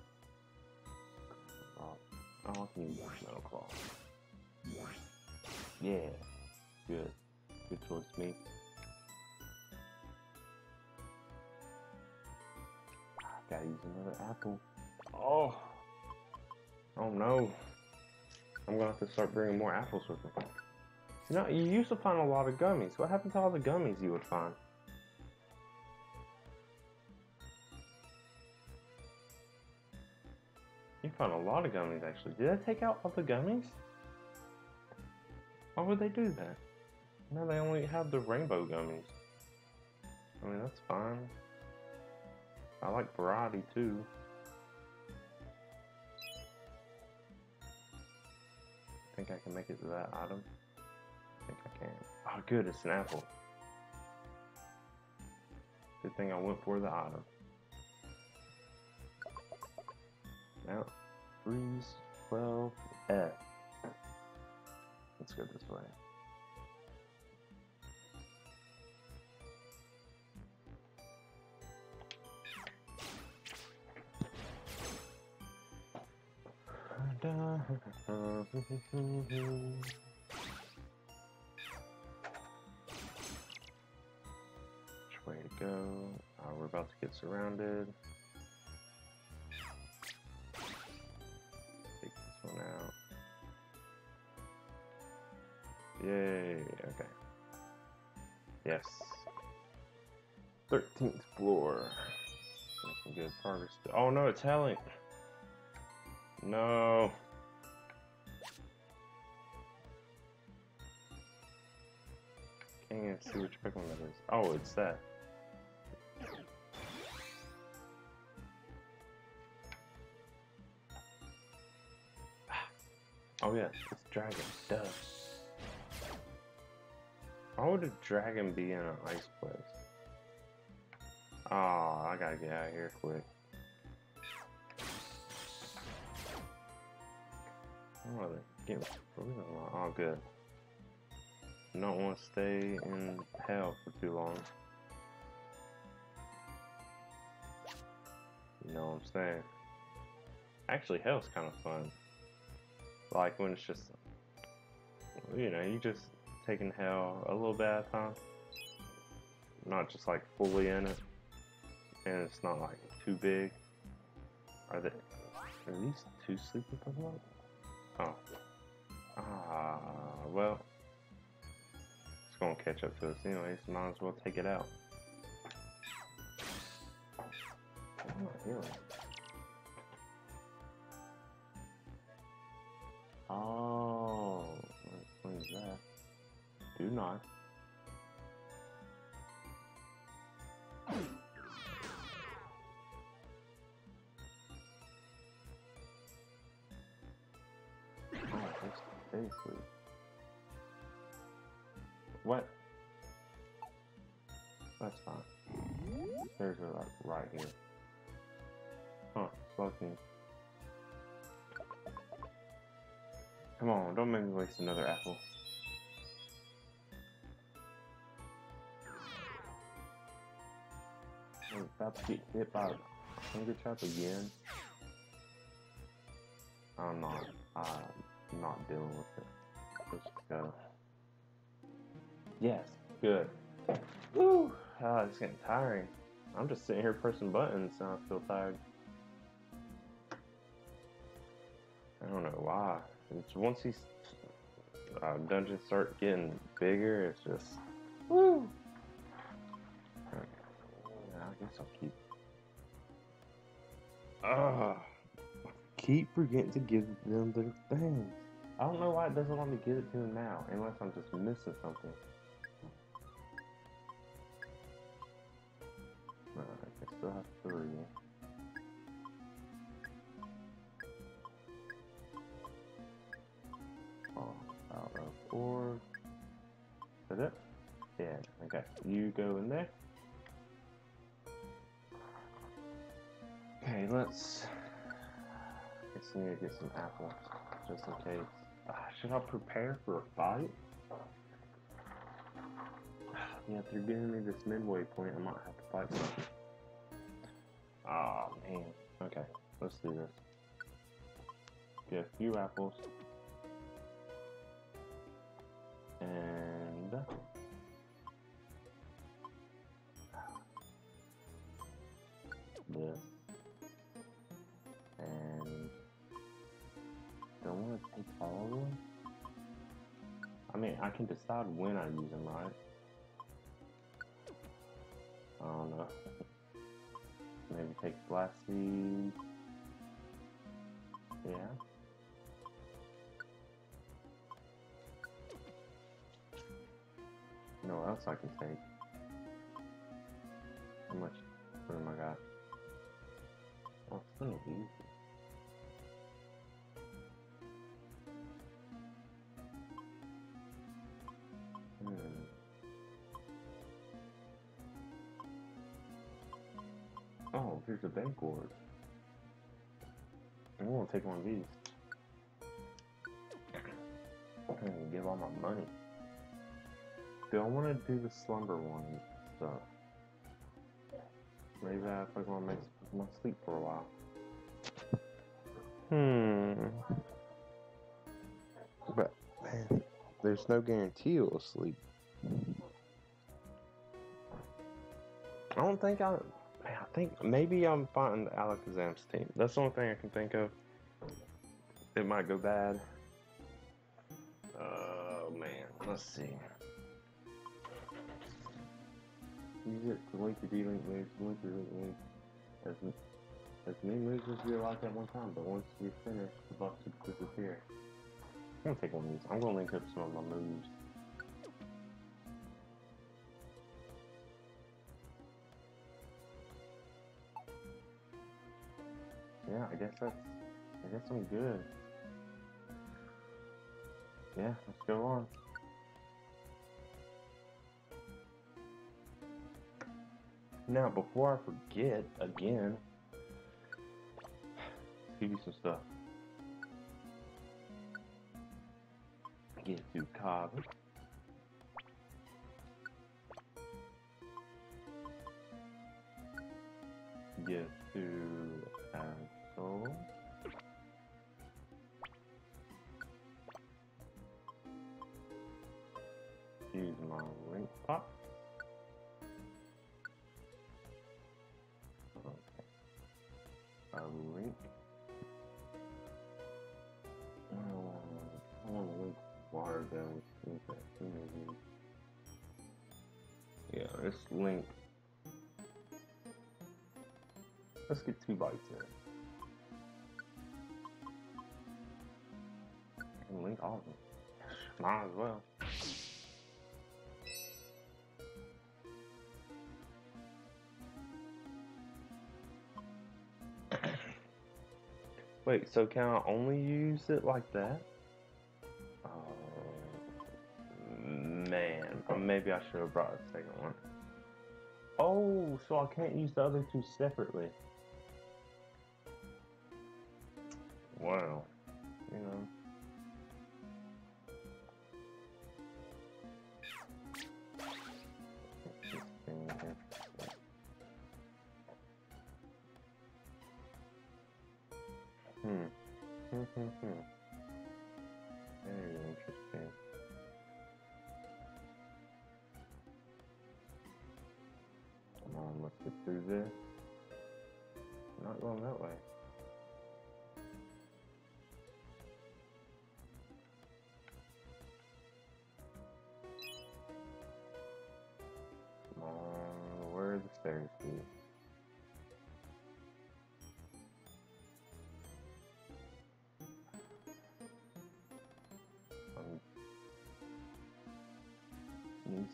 Oh I can use Snow Claw. Yeah, good. Good choice, me. Gotta use another apple. Oh! Oh no. I'm gonna have to start bringing more apples with me. You know, you used to find a lot of gummies. What happened to all the gummies you would find? You found a lot of gummies actually. Did I take out all the gummies? Why would they do that? No, they only have the rainbow gummies. I mean, that's fine. I like variety too. I think I can make it to that item. Think I can. Oh, good, it's an apple. Good thing I went for the item. Now, freeze 12F. Eh. Let's go this way. (laughs) go? Uh, we're about to get surrounded. Take this one out. Yay, okay. Yes. 13th floor. Making good progress. Oh no, it's Helen. No. Can't even see which Pokemon that is. Oh, it's that. Oh yeah, it's dragon. Duh. Why would a dragon be in an ice place? Oh, I gotta get out of here quick. Oh, they get Oh, good. Don't want to stay in hell for too long. You know what I'm saying? Actually, hell's kind of fun. Like when it's just, you know, you just taking hell a little bit at a time. Not just like fully in it. And it's not like too big. Are they, are these two sleeping Pokemon? Oh. Ah, well. It's gonna catch up to us anyways. Might as well take it out. Oh? Oh, what is that? Do not. Oh, it's basically. What? That's fine. There's a like right here. Huh, smoking. Come on, don't make me waste another apple. I'm about to get hit by a hunger trap again. I'm not. Uh, not dealing with it. Let's go. Yes, good. Woo! Ah, it's getting tiring. I'm just sitting here pressing buttons and I feel tired. I don't know why. It's once these uh, dungeons start getting bigger, it's just woo. Yeah, I guess I'll keep. Ah, keep forgetting to give them their things. I don't know why it doesn't want me to give it to them now, unless I'm just missing something. Alright, I still have three. Of. Is it? Yeah, okay. You go in there. Okay, let's. Guess I need to get some apples, just in case. Uh, should I prepare for a fight? (sighs) Yeah, if they're giving me this midway point, I might have to fight them. Oh man. Okay, let's do this. Get a few apples. And this. And do I want to take all of them? I mean, I can decide when I use them, right? I don't know. Maybe take flax seeds. Yeah. What else I can take? How much room I got? Oh, it's gonna be easy. Hmm. Oh, here's a bank orb. I'm gonna take one of these. (clears throat) And give all my money. Do I want to do the slumber one stuff? Maybe think I'll make my sleep for a while. Hmm. But man, there's no guarantee it will sleep. I don't think I. Man, I think maybe I'm fighting Alakazam's team. That's the only thing I can think of. It might go bad. Oh man, let's see. Use it to link the D-Link moves, link the link moves. As, as many moves as you like at one time, but once you finish, the box should disappear. I'm gonna take one of these. I'm gonna link up some of my moves. Yeah, I guess that's. I guess I'm good. Yeah, let's go on. Now, before I forget again, (sighs) give you some stuff. Get to Cobb. Get to Axel. Use my down. Yeah, let's link. Let's get two bites in. Link all of them. Might as well. (coughs) Wait, so can I only use it like that? Maybe I should have brought a second one. Oh, so I can't use the other two separately. Wow. You know. Hmm. Hmm, hmm, hmm.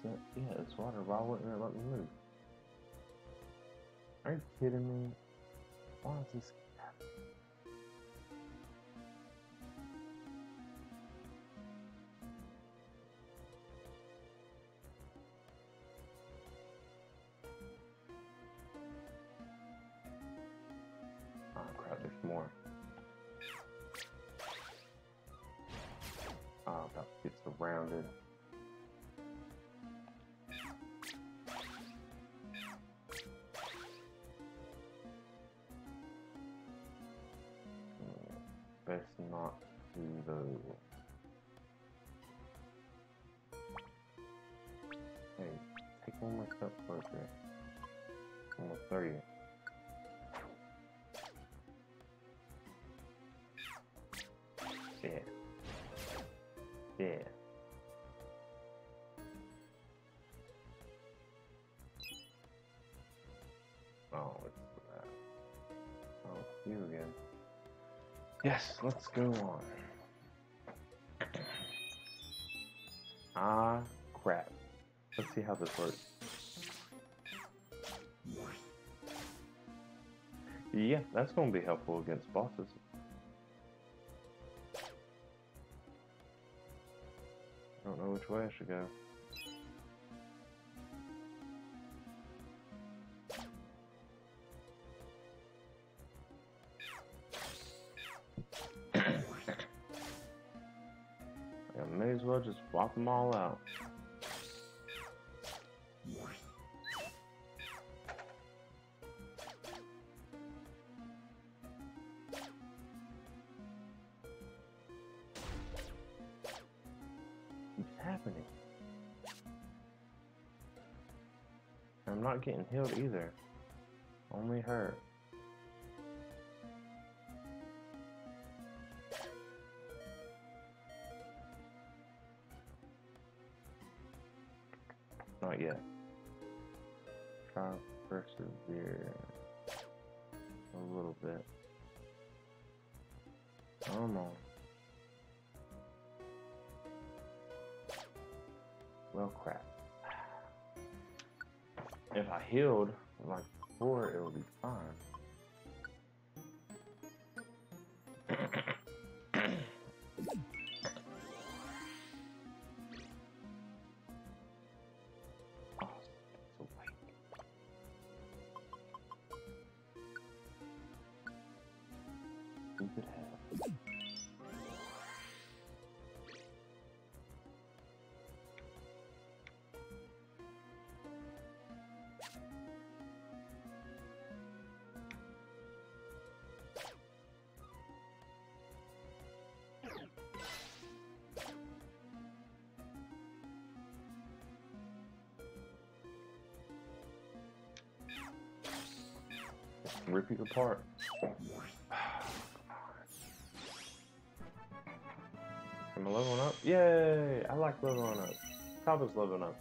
Yeah, it's water. Why wouldn't it let me move? Are you kidding me? Why is this Yes, let's go on. Ah, crap. Let's see how this works. Yeah, that's going to be helpful against bosses. I don't know which way I should go. Them all out. What's happening? I'm not getting healed either. Only hurt. On. Well, crap. If I healed like Rip you apart. Am I leveling up? Yay! I like leveling up. Kaba's leveling up.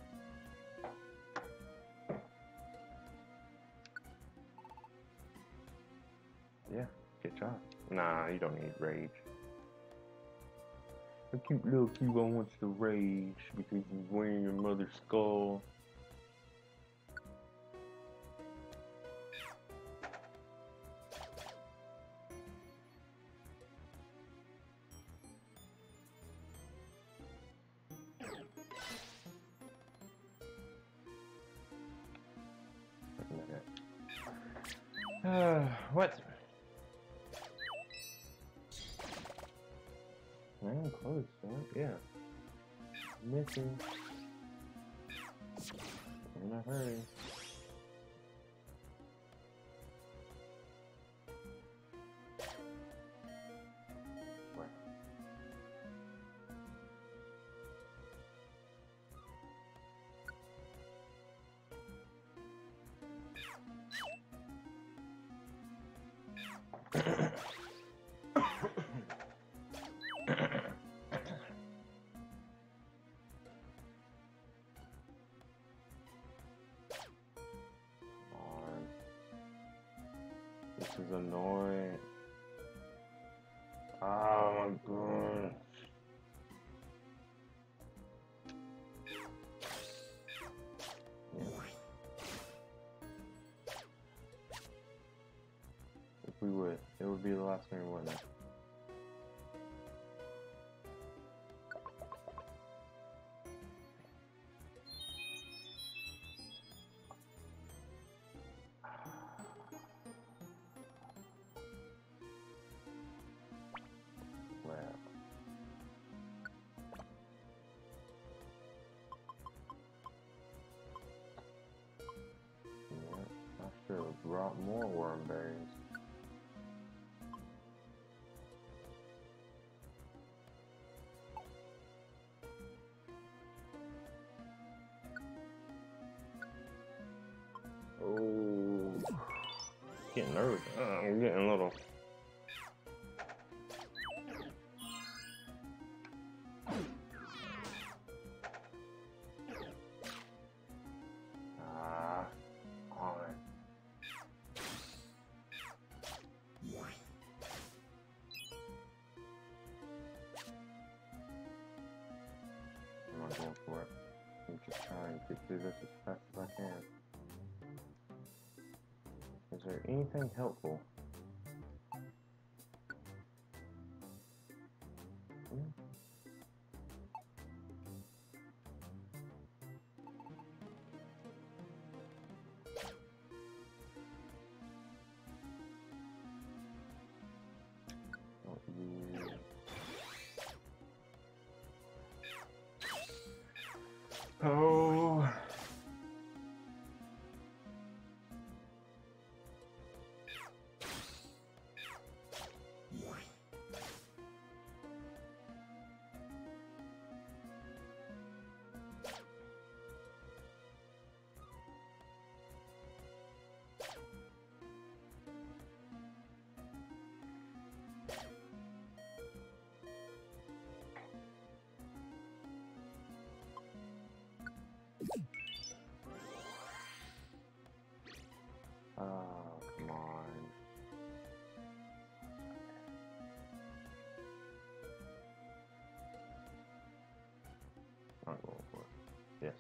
Yeah, good job. Nah, you don't need rage. A cute little Cubone wants to rage because he's wearing your mother's skull. Is annoying. Oh my god. Yeah. If we would, it would be the last thing, wouldn't should have brought more Oran berries. Through this as fast as I can. Is there anything helpful?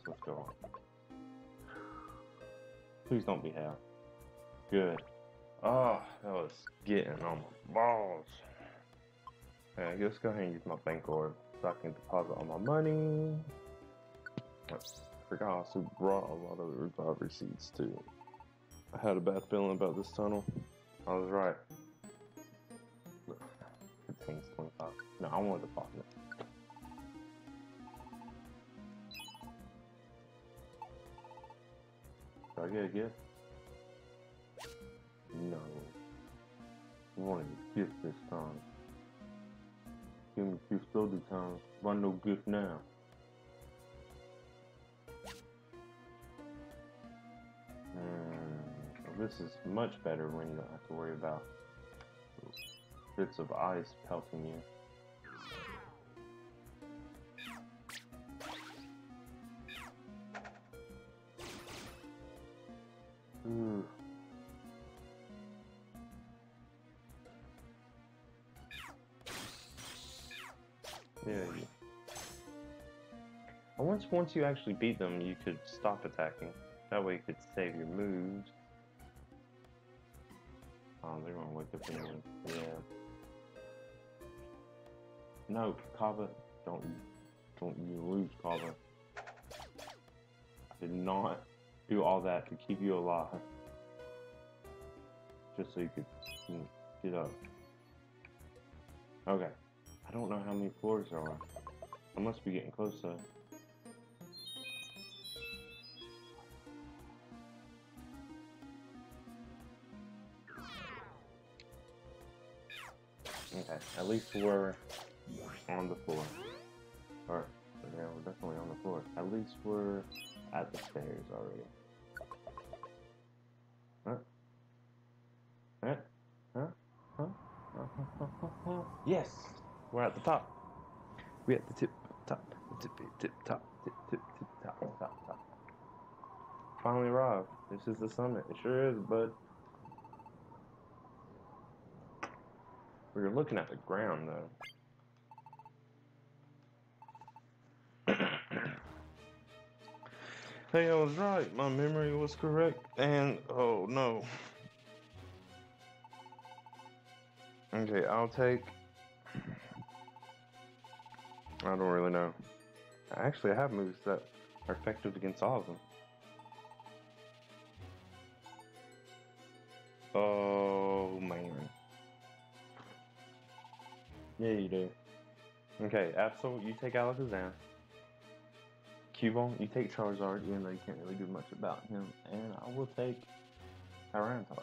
Let's go on. Please don't be hell. Good. Oh, that was getting on my balls. Yeah, let's go ahead and use my bank orb so I can deposit all my money. I forgot I also brought a lot of the Reviver Seeds too. I had a bad feeling about this tunnel. I was right. Contains 25. No, I want to deposit Do I get a gift? No. I want a gift this time. Give me a gift other time. Why no gift now? Hmm, this is much better when you don't have to worry about bits of ice pelting you. Once you actually beat them, you could stop attacking. That way you could save your moves. Oh, they're gonna wake up anyway. Yeah. No, Kaba, don't don't you lose, Kaba. I did not do all that to keep you alive. Just so you could get up. Okay. I don't know how many floors there are. I must be getting close though. Okay, at least we're on the floor. Or, yeah, we're definitely on the floor. At least we're at the stairs already. Huh? Huh? Huh? Huh? Yes, we're at the top. We're at the tip top, the tip tip top, tip tip tip top, top top. Finally arrived. This is the summit. It sure is, bud. We were looking at the ground though. (coughs) hey, I was right. My memory was correct. And oh no. Okay, I'll take. I don't really know. Actually, I have moves that are effective against all of them. Oh man. Yeah, you do. Okay, Absol, you take Alakazam. Cubone, you take Charizard, even though you can't really do much about him. And I will take Tyranitar.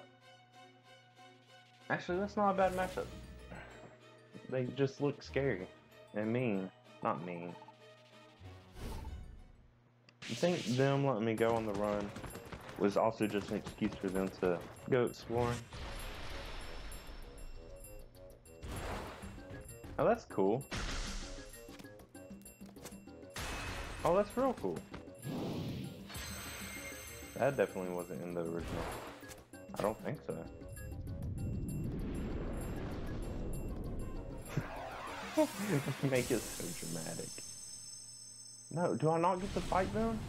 Actually, that's not a bad matchup. They just look scary and mean. Not mean. You think them letting me go on the run was also just an excuse for them to go exploring? Oh, that's cool. Oh, that's real cool. That definitely wasn't in the original. I don't think so. (laughs) Make it so dramatic. No, do I not get to fight them?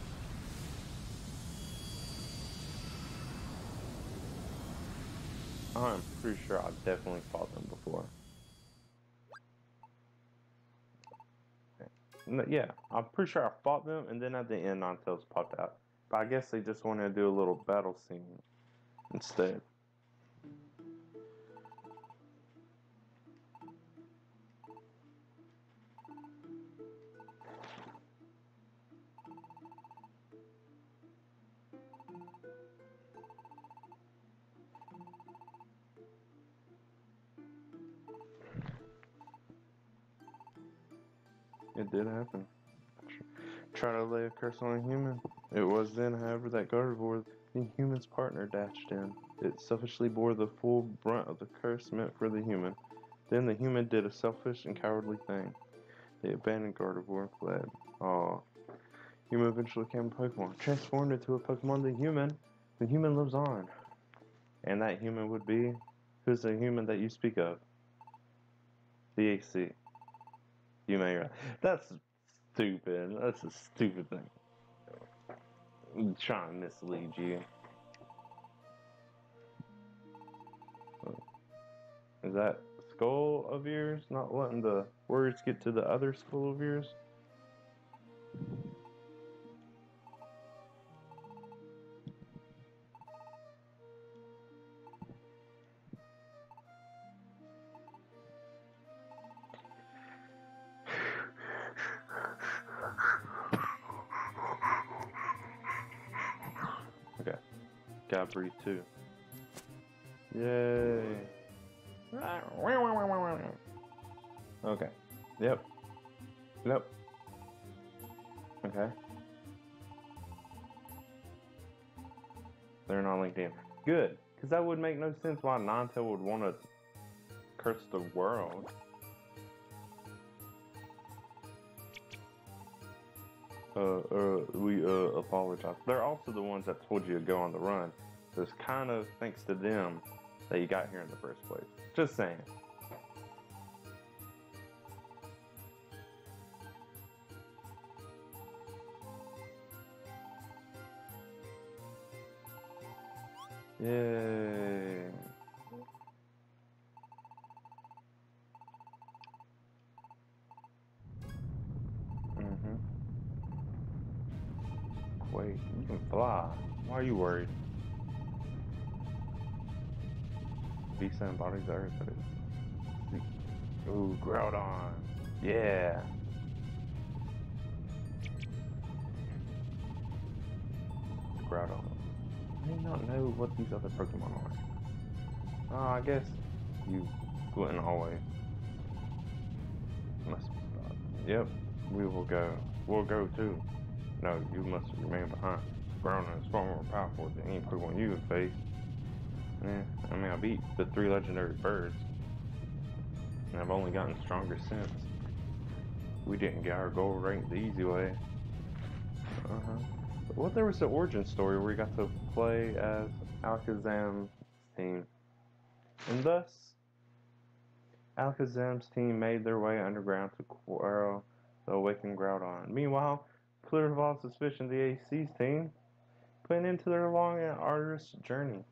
I'm pretty sure I've definitely fought them before. Yeah, I'm pretty sure I fought them, and then at the end, Ninetales popped out. But I guess they just wanted to do a little battle scene instead. It did happen. Try to lay a curse on a human. It was then, however, that Gardevoir, the human's partner, dashed in. It selfishly bore the full brunt of the curse meant for the human. Then the human did a selfish and cowardly thing. They abandoned Gardevoir and fled. Aw. Human eventually became a Pokemon. Transformed into a Pokemon, the human. The human lives on. And that human would be? Who's the human that you speak of? The A.C. You may. That's stupid. That's a stupid thing. I'm trying to mislead you. Is that skull of yours not letting the words get to the other skull of yours? No sense why Ninetale would want to curse the world. uh, uh, we uh, apologize. They're also the ones that told you to go on the run. So it's kind of thanks to them that you got here in the first place. Just saying. Yay. You worried? Beast embodies the earth, but it's... Ooh, Groudon. Yeah. Groudon. I do not know what these other Pokemon are. Oh, I guess you wouldn't always. Must be stopped. Yep, we will go. We'll go too. No, you must remain behind. Groudon is far more powerful than any Pokemon you would face. Yeah, I mean, I beat the three legendary birds. And I've only gotten stronger since. We didn't get our gold rank the easy way. Uh-huh. Well, there was the origin story where we got to play as Alakazam's team. And thus, Alakazam's team made their way underground to quarrel the awakened Groudon. Meanwhile, clear of all suspicion, the A.C.'s team went into their long and arduous journey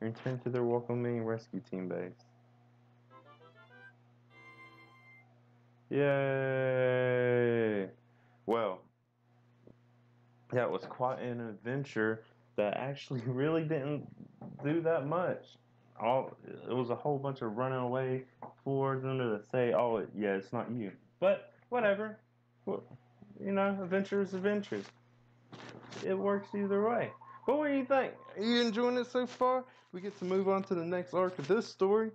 and returned to their welcoming rescue team base. Yay! Well, that was quite an adventure that actually (laughs) really didn't do that much. All it was a whole bunch of running away for them to say, "Oh, yeah, it's not you." But whatever. You know, adventures, adventures. It works either way. But what do you think? Are you enjoying it so far? We get to move on to the next arc of this story.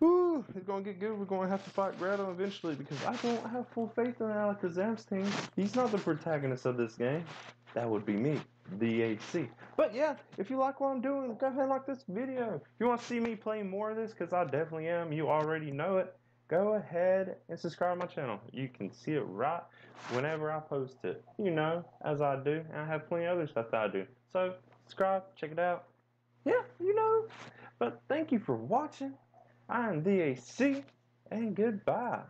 Woo, it's gonna get good. We're gonna have to fight Groudon eventually because I don't have full faith in Alakazam's team. He's not the protagonist of this game. That would be me, the A.C. But yeah, if you like what I'm doing, go ahead and like this video. If you want to see me play more of this, because I definitely am, you already know it, go ahead and subscribe to my channel. You can see it right whenever I post it. You know, as I do, and I have plenty of other stuff that I do. So, subscribe, check it out. Yeah, you know. But thank you for watching. I am the A.C., and goodbye.